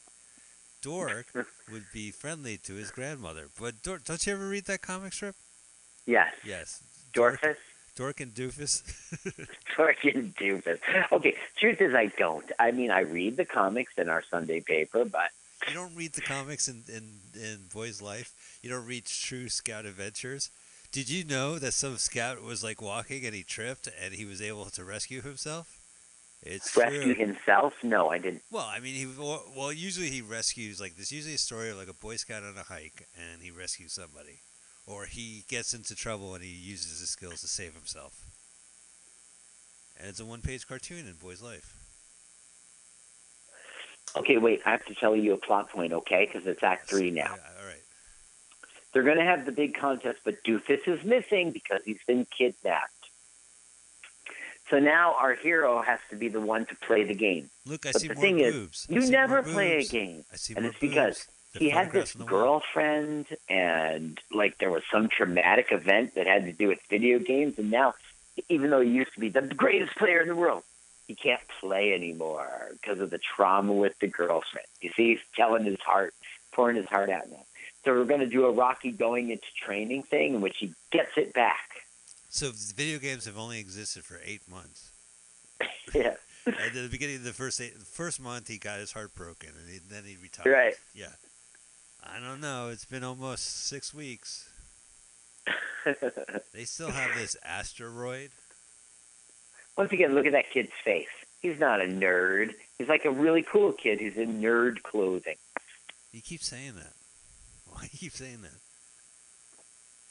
Dork would be friendly to his grandmother. But Dork, don't you ever read that comic strip? Yes. Yes. Dorfus? Dork and Doofus. Dork and doofus. Okay, truth is I don't. I mean, I read the comics in our Sunday paper, but you don't read the comics in, in, in Boy's Life. You don't read True Scout Adventures. Did you know that some scout was like walking and he tripped and he was able to rescue himself? It's Rescue true. himself? No, I didn't. Well, I mean, he well, usually he rescues like there's usually a story of like a Boy Scout on a hike and he rescues somebody, or he gets into trouble and he uses his skills to save himself. And it's a one-page cartoon in Boy's life. Okay, wait. I have to tell you a plot point, okay? Because it's Act Three now. They're going to have the big contest, but Doofus is missing because he's been kidnapped. So now our hero has to be the one to play the game. Look, I but see the more thing boobs. is, you never play a game, I see and it's because boobs. They're he had this girlfriend, and like there was some traumatic event that had to do with video games, and now, even though he used to be the greatest player in the world, he can't play anymore because of the trauma with the girlfriend. You see, he's telling his heart, pouring his heart out now. So we're going to do a Rocky going into training thing in which he gets it back. So video games have only existed for eight months. Yeah. At the beginning of the first eight, the first month, he got his heart broken, and he, then he retired. Right. Yeah. I don't know. It's been almost six weeks. They still have this asteroid. Once again, look at that kid's face. He's not a nerd. He's like a really cool kid who's in nerd clothing. You keep saying that. Why you keep saying that?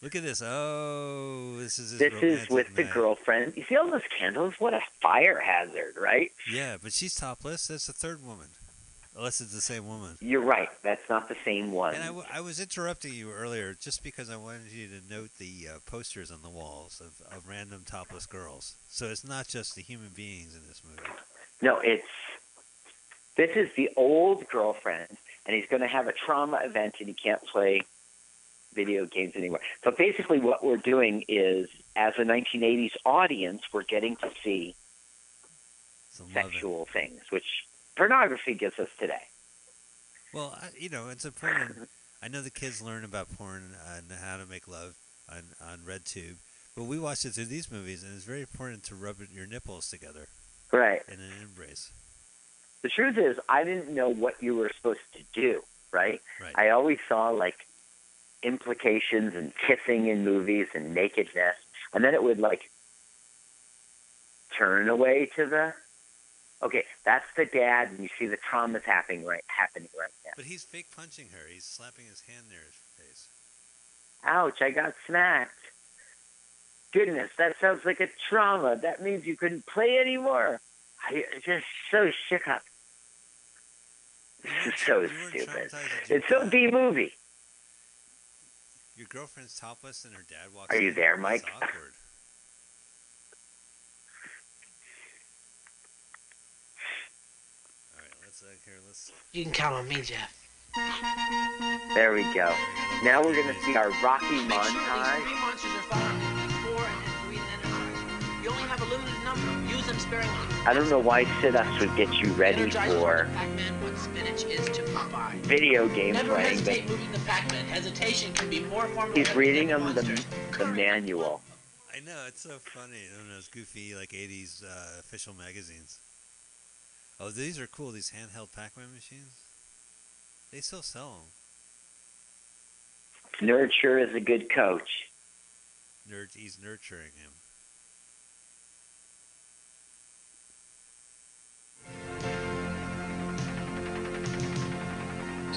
Look at this. Oh, this is This is with the night. girlfriend. You see all those candles? What a fire hazard, right? Yeah, but she's topless. That's the third woman. Unless it's the same woman. You're right. That's not the same one. And I, w- I was interrupting you earlier just because I wanted you to note the uh, posters on the walls of, of random topless girls. So it's not just the human beings in this movie. No, it's this is the old girlfriend, and he's going to have a trauma event, and he can't play video games anymore. So basically, what we're doing is, as a 1980s audience, we're getting to see sexual things, which pornography gives us today. Well, you know, it's important. I know the kids learn about porn and how to make love on, on RedTube, but we watch it through these movies, and it's very important to rub your nipples together Right. in an embrace. The truth is, I didn't know what you were supposed to do, right? Right. I always saw like implications and kissing in movies and nakedness, and then it would like turn away to the. Okay, that's the dad, and you see the trauma's happening right happening right now. But he's fake punching her. He's slapping his hand near his face. Ouch! I got smacked. Goodness, that sounds like a trauma. That means you couldn't play anymore. I just so shook up. This is so stupid. It's so B movie. Your girlfriend's topless, and her dad walks. Are you in. there, It's Mike? awkward. All right, let's uh, here. Let's. You can count on me, Jeff. There we go. Now we're gonna see our Rocky Make montage. three monsters are found before and then breathe in and out. You only have a limited number. Use them sparingly. I don't know why sit-ups would get you ready Energize for Pac-Man what spinach is to Popeye. video game Never playing, but hesitate moving the Pac-Man. Hesitation can be more formidable he's reading than them the, the manual. I know it's so funny. One of those goofy like '80s uh, official magazines. Oh, these are cool. These handheld Pac-Man machines. They still sell them. Nurture is a good coach. Nerd, he's nurturing him.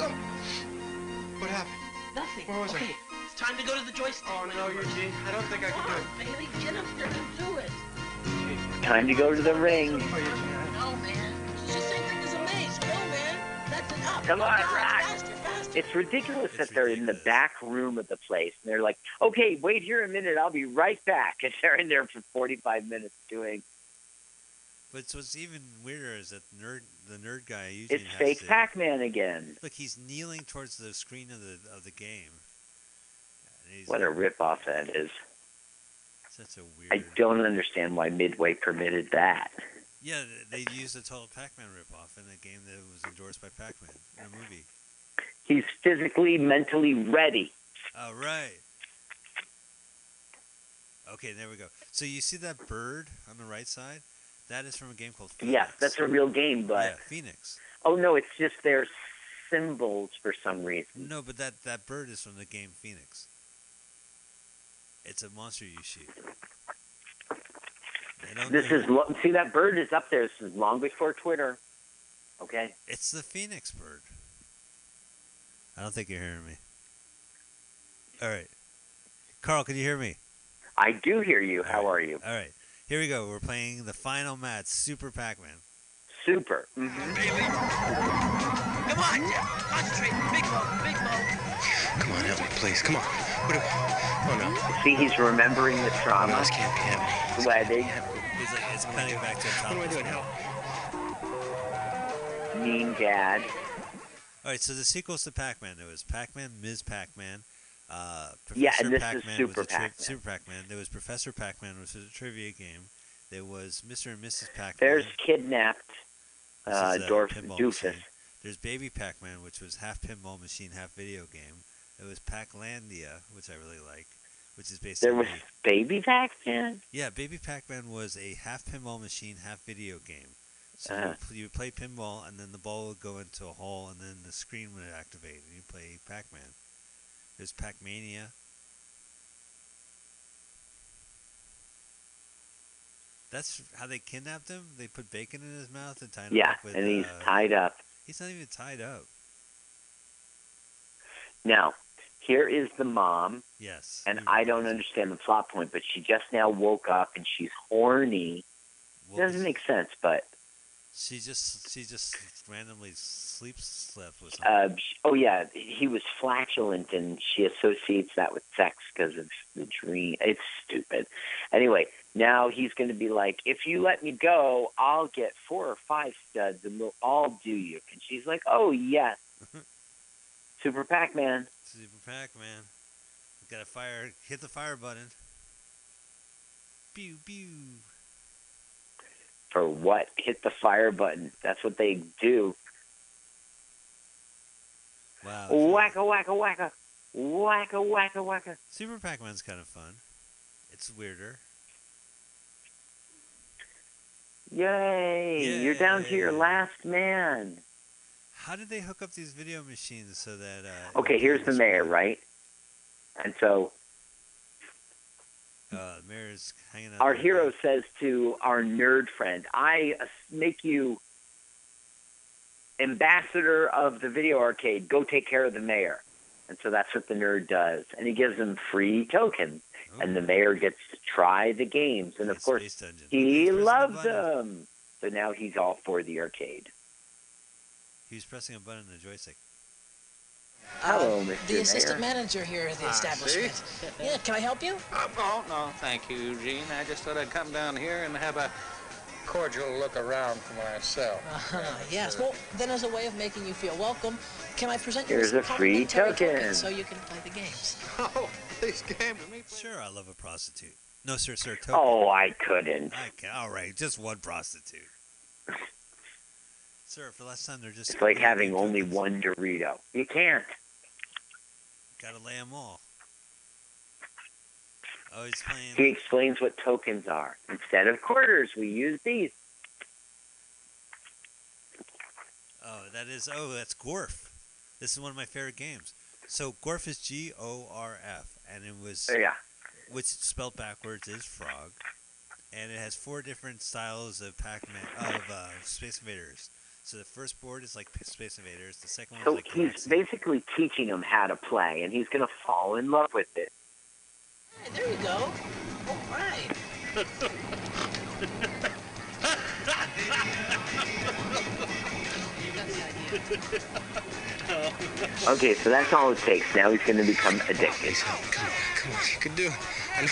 What happened? Nothing. Where was I? it's time to go to the joystick. Oh, no, Eugene. I don't think I Come can do it. Bailey, get up there and do it. Time to go to the ring. No, man. It's the same thing as a maze. Go, man. That's it. Up. Come on, Faster, Rock. Faster, faster. It's ridiculous that they're in the back room of the place and they're like, "Okay, wait here a minute. I'll be right back." And they're in there for 45 minutes doing. But what's even weirder is that nerd, the nerd guy usually It's fake to, Pac-Man again. Look, he's kneeling towards the screen of the of the game. What a ripoff that is. such a weird. I don't understand why Midway permitted that. Yeah, they used a total Pac-Man ripoff in a game that was endorsed by Pac-Man in a movie. He's physically, mentally ready. All right. Okay, there we go. So you see that bird on the right side? That is from a game called Phoenix. Yeah, that's a real game, but yeah, Phoenix. oh no, it's just their symbols for some reason. No, but that that bird is from the game Phoenix. It's a monster you shoot. This is lo- see that bird is up there. This is long before Twitter. Okay. It's the phoenix bird. I don't think you're hearing me. All right, Carl, can you hear me? I do hear you. How are you? All right, here we go. We're playing the final match, Super Pac-Man. Super. Mm-hmm. Come on, Jeff. Concentrate. Big ball. Big ball. Come on, help me, please. Come on. What do Oh no. See, he's remembering the trauma. No, this can't be happening. The wedding. He's like, it's cutting back to the top. What am I of the doing? screen. Help. Mean dad. All right, so the sequels to Pac-Man, there was Pac-Man, Ms. Pac-Man, uh, Yeah, and this is Pac-Man Super a tri- Pac-Man. Super Pac-Man. There was Professor Pac-Man, which was a trivia game. There was Mr. and Mrs. Pac-Man. There's kidnapped uh, Dorf Doofus. machine. There's Baby Pac-Man, which was half pinball machine, half video game. There was Pac-Landia, which I really like, which is basically There was Baby Pac-Man. yeah, Baby Pac-Man was a half pinball machine, half video game. So Uh-huh. you would play pinball, and then the ball would go into a hole, and then the screen would activate, and you play Pac-Man. There's Pac-Mania. That's how they kidnapped him. They put bacon in his mouth and tied him Yeah, up with. and he's uh, tied up. He's not even tied up. Now, here is the mom, Yes. and I don't understand the plot point, but she just now woke up and she's horny. Well, Doesn't make sense, but She just she just randomly sleep slept with him. uh, oh yeah, he was flatulent, and she associates that with sex because of the dream. It's stupid. Anyway, now he's going to be like, if you let me go, I'll get four or five studs, and we'll all do you. And she's like, oh yes, Super Pac-Man. Super Pac-Man. Got to fire. Hit the fire button. Pew pew. For what? Hit the fire button. That's what they do. Wow. Wacka wacka wacka, wacka wacka wacka. Super Pac-Man's kind of fun. It's weirder. Yay! You're down to your last man. How did they hook up these video machines so that? Uh, Okay, here's the mayor, right? And so Uh, hanging out. our hero says to our nerd friend, "I uh, make you ambassador of the video arcade. Go take care of the mayor." And so that's what the nerd does, and he gives him free tokens, and the mayor gets to try the games, and of course he loves them. So now he's all for the arcade. He was pressing a button on the joystick. Hello, Uh, Mr. The assistant manager here at the Ah, establishment. Yeah, can I help you? Uh, oh, no, thank you, Eugene. I just thought I'd come down here and have a cordial look around for myself. Uh-huh, yes. Well, then as a way of making you feel welcome, can I present you Here's with a some free complimentary token. tokens so you can play the games? Oh, please game to me. Sure, I love a prostitute. No, sir, sir. Token. Oh, I couldn't. I can, all right, just one prostitute. sir, for last time they're just. It's like having only one Dorito. You can't. Gotta lay them all. Oh, he's playing. He explains what tokens are. Instead of quarters, we use these. Oh, that is. Oh, that's Gorf. This is one of my favorite games. So Gorf is G O R F, and it was. Yeah. Which spelled backwards is frog, and it has four different styles of Pac-Man of uh, Space Invaders. So the first board is like Space Invaders. The second one So is like he's Galaxy. basically teaching him how to play, and he's going to fall in love with it. Hey, there you go. All right. Okay, so that's all it takes. Now he's going to become addicted. Come on, come on. You can do it. I know.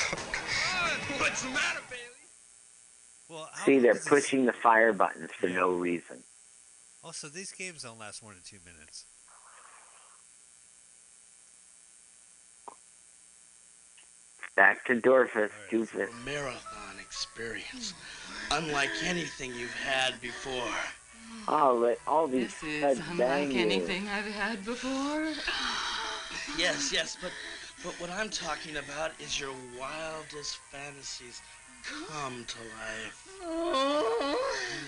What's the matter, Bailey? Well, See, they're pushing the fire buttons for no reason. Also, these games don't last more than two minutes. Back to Dorfus, Doofus. marathon experience, unlike anything you've had before. Oh, let all these This is unlike bang anything I've had before. Yes, yes, but but what I'm talking about is your wildest fantasies come to life. Oh.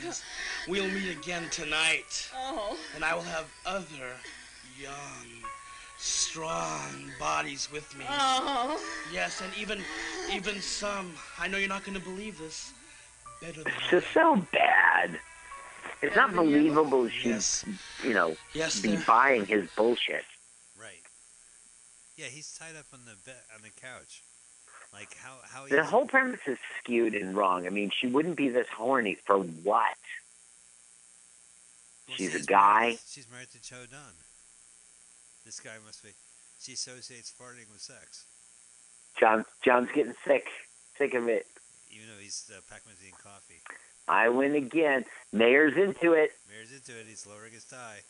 Yes. We'll meet again tonight, Oh. and I will have other young, strong bodies with me. Oh. Yes, and even even some. I know you're not going to believe this. Better than It's just so bad. It's not believable she's, you know, Yes, be they're- buying his bullshit. Right. Yeah, he's tied up on the bed on the couch. Like how how The whole premise is skewed and wrong. I mean, she wouldn't be this horny for what? Well, She's a guy. Married, she's married to Joe Don. This guy must be. She associates farting with sex, John, John's getting sick, sick of it. even though he's uh, Pac-Man's eating coffee. I win again. Mayor's into it. Mayor's into it. He's lowering his tie.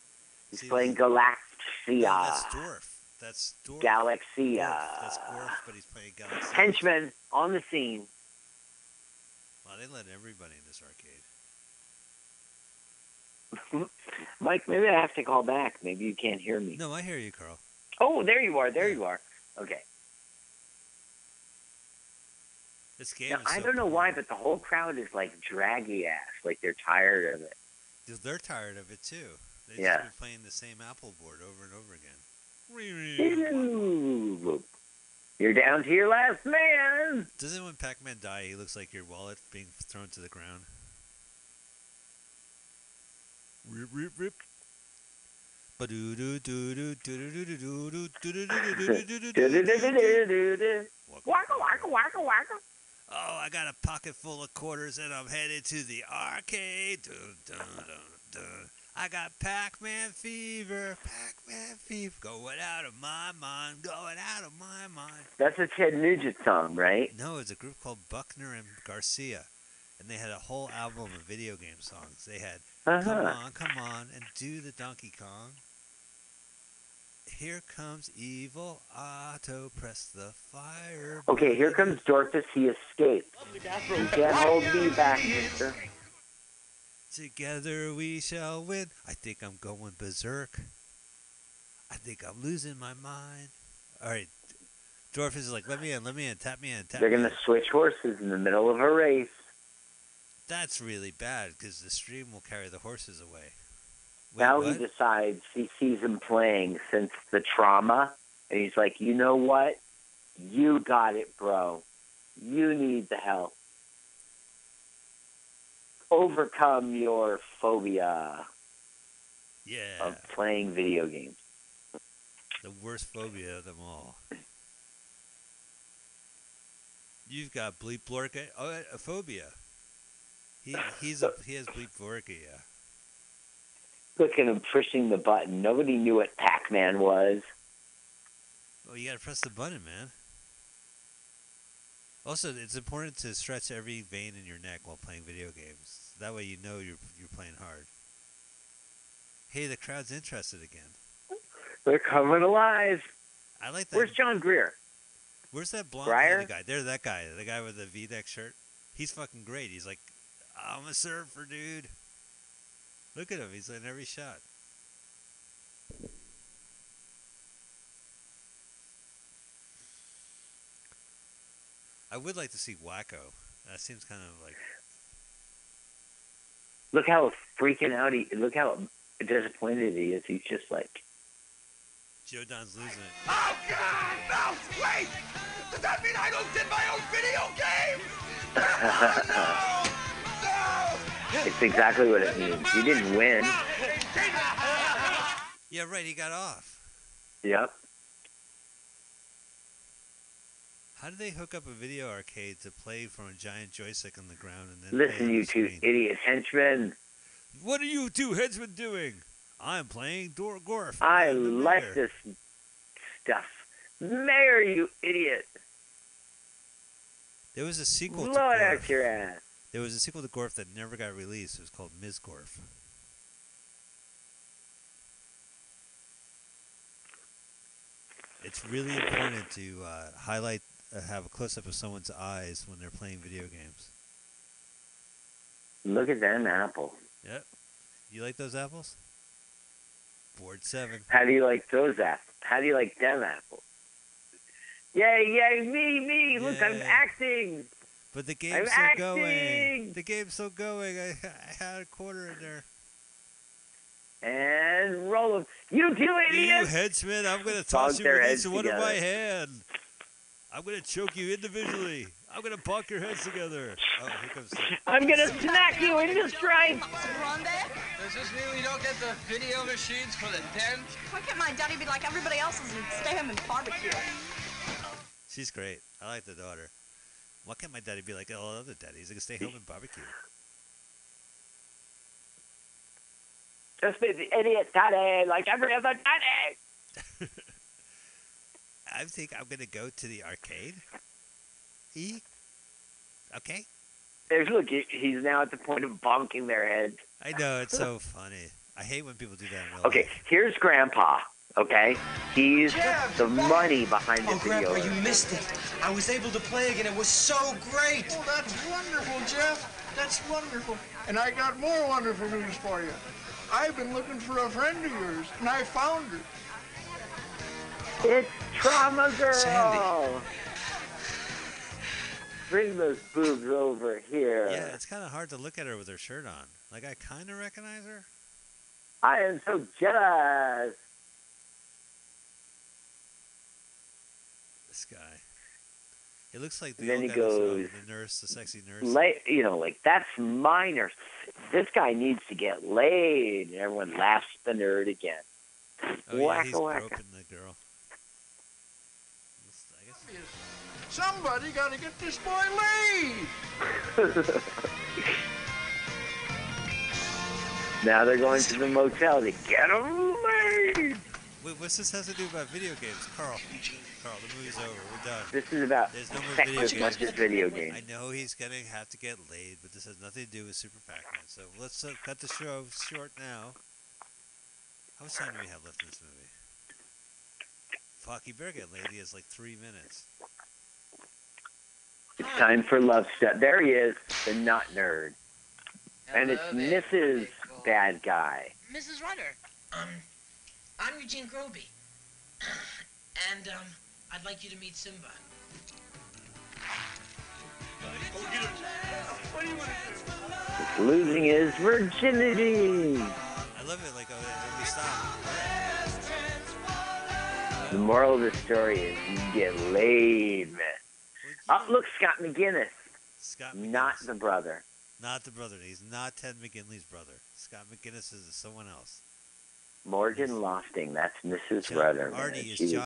He's See, playing Galaxian. that's Dwarf. That's Dwarf. Galaxian. Gorf. Uh, That's Gorf, but he's playing Galaxy. Henchman on the scene. Wow, they let everybody in this arcade. Mike, maybe I have to call back. Maybe you can't hear me. No, I hear you, Carl. Oh, there you are. There you are. Okay. This game Now, is I so don't know why, but the whole crowd is like draggy ass. Like they're tired of it. They're tired of it too. They Yeah. just been playing the same Apple board over and over again. You're down to your last man. Doesn't when Pac-Man die, he looks like your wallet being thrown to the ground? Rip, rip, rip. Oh, I got a pocket full of quarters and I'm headed to the arcade. Dun, dun, dun, dun. I got Pac-Man fever, Pac-Man fever, going out of my mind, going out of my mind. That's a Ted Nugent song, right? No, it's a group called Buckner and Garcia, and they had a whole album of video game songs. They had "Come Uh-huh. On, Come On" and "Do the Donkey Kong." Here comes evil Otto, press the fire. Okay, here comes Dorcas. He escaped. You can't hold me back, mister. Together we shall win. I think I'm going berserk. I think I'm losing my mind. All right, Dorf is like, let me in, let me in, tap me in, tap They're me going in. to switch horses in the middle of a race. That's really bad because the stream will carry the horses away. Wait, now what? he decides he sees him playing since the trauma, and he's like, you know what? You got it, bro. You need the help. Overcome your phobia yeah, of playing video games. the worst phobia of them all. You've got bleep blorka, oh, uh, a phobia. He he's a he has bleep blorka. Look at him pushing the button. Nobody knew what Pac-Man was. Well, you gotta press the button, man. Also, it's important to stretch every vein in your neck while playing video games. That way, you know you're you're playing hard. Hey, the crowd's interested again. They're coming alive. I like that. Where's John Greer? Where's that blonde Breyer? guy? There's that guy, the guy with the V-neck shirt. He's fucking great. He's like, I'm a surfer, dude. Look at him. He's in every shot. I would like to see Wacko. That seems kind of like Look how freaking out he. Look how disappointed he is. He's just like, Joe Don's losing it. Oh, God! No! Wait! Does that mean I don't get my own video game? it's exactly what it means. He didn't win. Yeah, right. He got off. Yep. How do they hook up a video arcade to play from a giant joystick on the ground and then? Listen, you the two idiot henchmen. What are you two henchmen doing? I'm playing Dor Gorf. I like this stuff. Mayor, you idiot. There was a sequel to Blow out Gorf. your ass. There was a sequel to Gorf that never got released. It was called Ms. Gorf. It's really important to uh, highlight, Uh, have a close up of someone's eyes when they're playing video games. Look at them apple. Yep. You like those apples? Board seven. How do you like those apples? How do you like them apples? Yay, yay, me, me. Look, I'm acting. But the game's I'm still acting. going. The game's still going. I, I had a quarter in there. And roll them. You two You idiots! headsman, I'm going to toss you with each one of my hand. I'm going to choke you individually. I'm going to bonk your heads together. Oh, here comes the... I'm gonna smack you into stripes. Does this mean we don't get the video machines for the den? Why can't my daddy be like everybody else's and stay home and barbecue? She's great. I like the daughter. Why can't my daddy be like all other daddies? He can stay home and barbecue. Just be the idiot daddy, like every other daddy. I think I'm going to go to the arcade. E? Okay. There's look, he's now at the point of bonking their heads. I know, it's so funny. I hate when people do that in real Okay, life. here's Grandpa. Okay, he's Jeff! the money behind the Oh, video. Grandpa, you missed it. I was able to play again. It was so great. Oh, that's wonderful, Jeff. That's wonderful. And I got more wonderful news for you. I've been looking for a friend of yours, and I found her. It's Trauma Girl. Sandy. Bring those boobs over here. Yeah, it's kind of hard to look at her with her shirt on. Like, I kind of recognize her. I am so jealous. This guy. It looks like the then he uh, goes, the nurse, the sexy nurse. Lay, you know, like that's my nurse. This guy needs to get laid. And everyone laughs at the nerd again. oh, yeah, he's a whack. groping the girl. I guess. Somebody got to get this boy laid. now they're going to the motel to get him laid. Wait, what's this has to do about video games? Carl. Carl, the movie's over. We're done. This is about There's no more sex video games. much video games. I know he's gonna have to get laid, but this has nothing to do with Super Pac-Man. So let's uh, cut the show short now. How much time do we have left in this movie? Fuck, you better get laid. He has like three minutes. It's time for love stuff. There he is, the nut nerd. And it's Mrs. Bad Guy. Mrs. Rutter, um, I'm Eugene Groebe. and, um, I'd like you to meet Simba. Losing his virginity. I love it. Like, oh, when we stop. The moral of the story is you get laid, man. Oh, look, Scott McGinnis. Scott Not the brother. Not the brother. He's not Ted McGinley's brother. Scott McGinnis is someone else. Morgan Lofting. That's Mrs. John Rutter. man. Artie is John